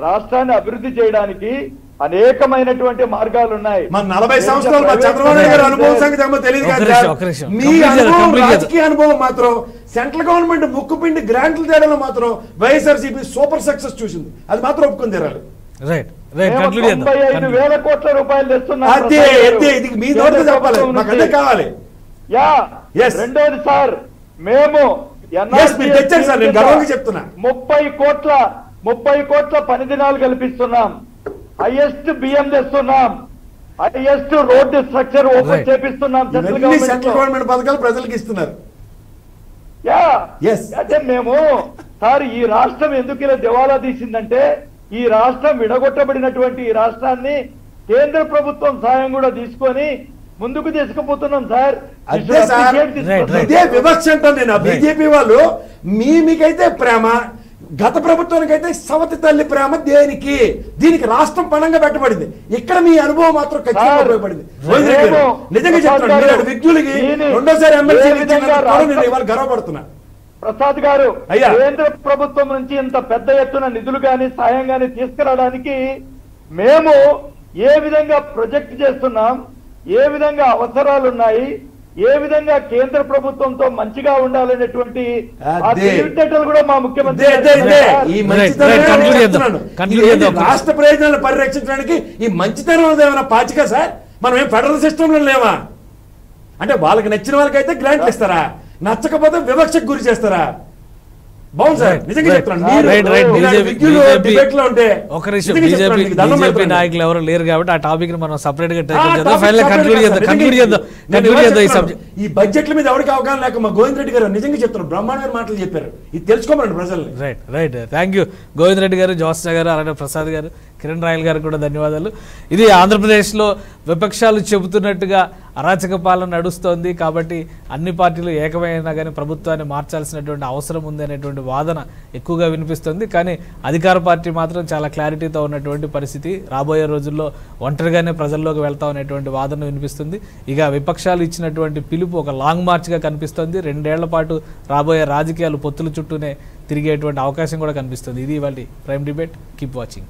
Speaker 5: రాష్ట్రాన్ని అభివృద్ధి చేయడానికి అనేకమైనటువంటి మార్గాలు ఉన్నాయి
Speaker 4: మన నలభై సంవత్సరాలు మా చంద్రబాబు నాయుడు గారి అనుభవం సంగతి ఏమో తెలియదు కదా. మీ అనుభవం. రాజకీయ అనుభవం మాత్రం సెంట్రల్ గవర్నమెంట్ ముక్కుపిండి గ్రాంట్లు తేడంలో మాత్రం వైఎస్ఆర్సీపీ సూపర్ సక్సెస్ చూసింది అది మాత్రం ఒప్పుకుని తీరాలి
Speaker 1: రైట్.
Speaker 5: వేల కోట్ల రూపాయలు తెస్తున్నాం
Speaker 4: అదే
Speaker 5: ప్రసాద్ గారు.
Speaker 4: అదే ఇది మీ నోటితో చెప్పాలి
Speaker 5: ప్రభుత్వం
Speaker 4: మాకు అదే
Speaker 5: నుంచి.
Speaker 4: కావాలి
Speaker 5: యా
Speaker 4: Yes.
Speaker 5: రెండోది సార్ మేము
Speaker 4: తెచ్చారు సార్, నేను గర్వంగా చెప్తున్నా.
Speaker 5: ముప్పై కోట్ల ముప్పై కోట్ల పని దినాలు కల్పిస్తున్నాం హైయెస్ట్ బియ్యం తెస్తున్నాం. Highest road structure open. చేపిస్తున్నాం central government
Speaker 4: పథకాలు ప్రజలకు ఇస్తున్నారు.
Speaker 5: యా. అంటే మేము సార్ ఈ రాష్ట్రం ఎందుకు ఇలా దివాలా తీసిందంటే ఈ రాష్ట్రం విడగొట్టబడినటువంటి ఈ రాష్ట్రాన్ని కేంద్ర ప్రభుత్వం సాయం కూడా తీసుకొని ముందుకు తీసుకుపోతున్నాం సార్.
Speaker 4: అదే. ఇదే వివక్ష అంటాను నేను. బీజేపీ వాళ్ళు మీ మీకైతే ప్రేమ గత ప్రభుత్వానికైతే సవతి తల్లి ప్రేమ దేనికి? దీనికి రాష్ట్రం పణంగా పెట్టబడింది. ఇక్కడ మీ అనుభవం మాత్రం ఖచ్చితంగా ఉపయోగపడింది. నిజంగా వ్యక్తులకి
Speaker 5: దీని
Speaker 4: రెండోసారి ఎమ్మెల్సీ ఇవాళ గర్వపడుతున్నా.
Speaker 5: ప్రసాద్ గారు. కేంద్ర ప్రభుత్వం నుంచి ఇంత పెద్ద ఎత్తున నిధులు గాని సాయం గాని తీసుకురావడానికి మేము ఏ విధంగా ప్రొజెక్ట్ చేస్తున్నాం ఏ విధంగా అవసరాలు ఉన్నాయి ఏ విధంగా కేంద్ర ప్రభుత్వంతో మంచిగా ఉండాలనేటువంటి కూడా మా ముఖ్యమంత్రి.
Speaker 4: రాష్ట్ర ప్రయోజనాలు పరిరక్షించడానికి ఈ మంచితనం అనేది ఏమైనా పాచిక సార్? మనం ఏం ఫెడరల్ సిస్టంలో లేవా అంటే వాళ్ళకి నచ్చిన వాళ్ళకైతే గ్రాంట్లు ఇస్తారా? నచ్చకపోతే వివక్షకు గురి చేస్తారా?
Speaker 1: ఒక నిమిషం బీజేపీ బీజేపీ. నాయకులు ఎవరు లేరు కాబట్టి ఆ టాపిక్ మనం సపరేట్గా ఈ
Speaker 4: చెప్తున్నాను.
Speaker 1: సబ్జెక్ట్
Speaker 4: ఈ బడ్జెట్ల మీద ఎవరికి అవగాహన లేక మా గోవింద్ రెడ్డి గారు నిజంగా బ్రహ్మాండమైన మాటలు చెప్పారు. ఇది ప్రజల్ని.
Speaker 1: Right right thank you Govind Reddy garu Jyotsna garu అలాగే ప్రసాద్ గారు కిరణ్ రాయల్ గారు కూడా ధన్యవాదాలు. ఇది ఆంధ్రప్రదేశ్లో విపక్షాలు చెబుతున్నట్టుగా అరాచక పాలన నడుస్తోంది కాబట్టి అన్ని పార్టీలు ఏకమైనా కానీ ప్రభుత్వాన్ని మార్చాల్సినటువంటి అవసరం ఉంది అనేటువంటి వాదన ఎక్కువగా వినిపిస్తుంది. కానీ అధికార పార్టీ మాత్రం చాలా క్లారిటీతో ఉన్నటువంటి పరిస్థితి. రాబోయే రోజుల్లో ఒంటరిగానే ప్రజల్లోకి వెళ్తాం అనేటువంటి వాదన వినిపిస్తుంది. ఇక విపక్షాలు ఇచ్చినటువంటి పిలుపు ఒక లాంగ్ మార్చ్గా కనిపిస్తుంది. రెండేళ్ళ పాటు రాబోయే రాజకీయాలు పొత్తుల చుట్టూనే తిరిగేటువంటి అవకాశం కూడా కనిపిస్తుంది. ఇది ఇవాళ ప్రైమ్ డిబేట్. Keep watching.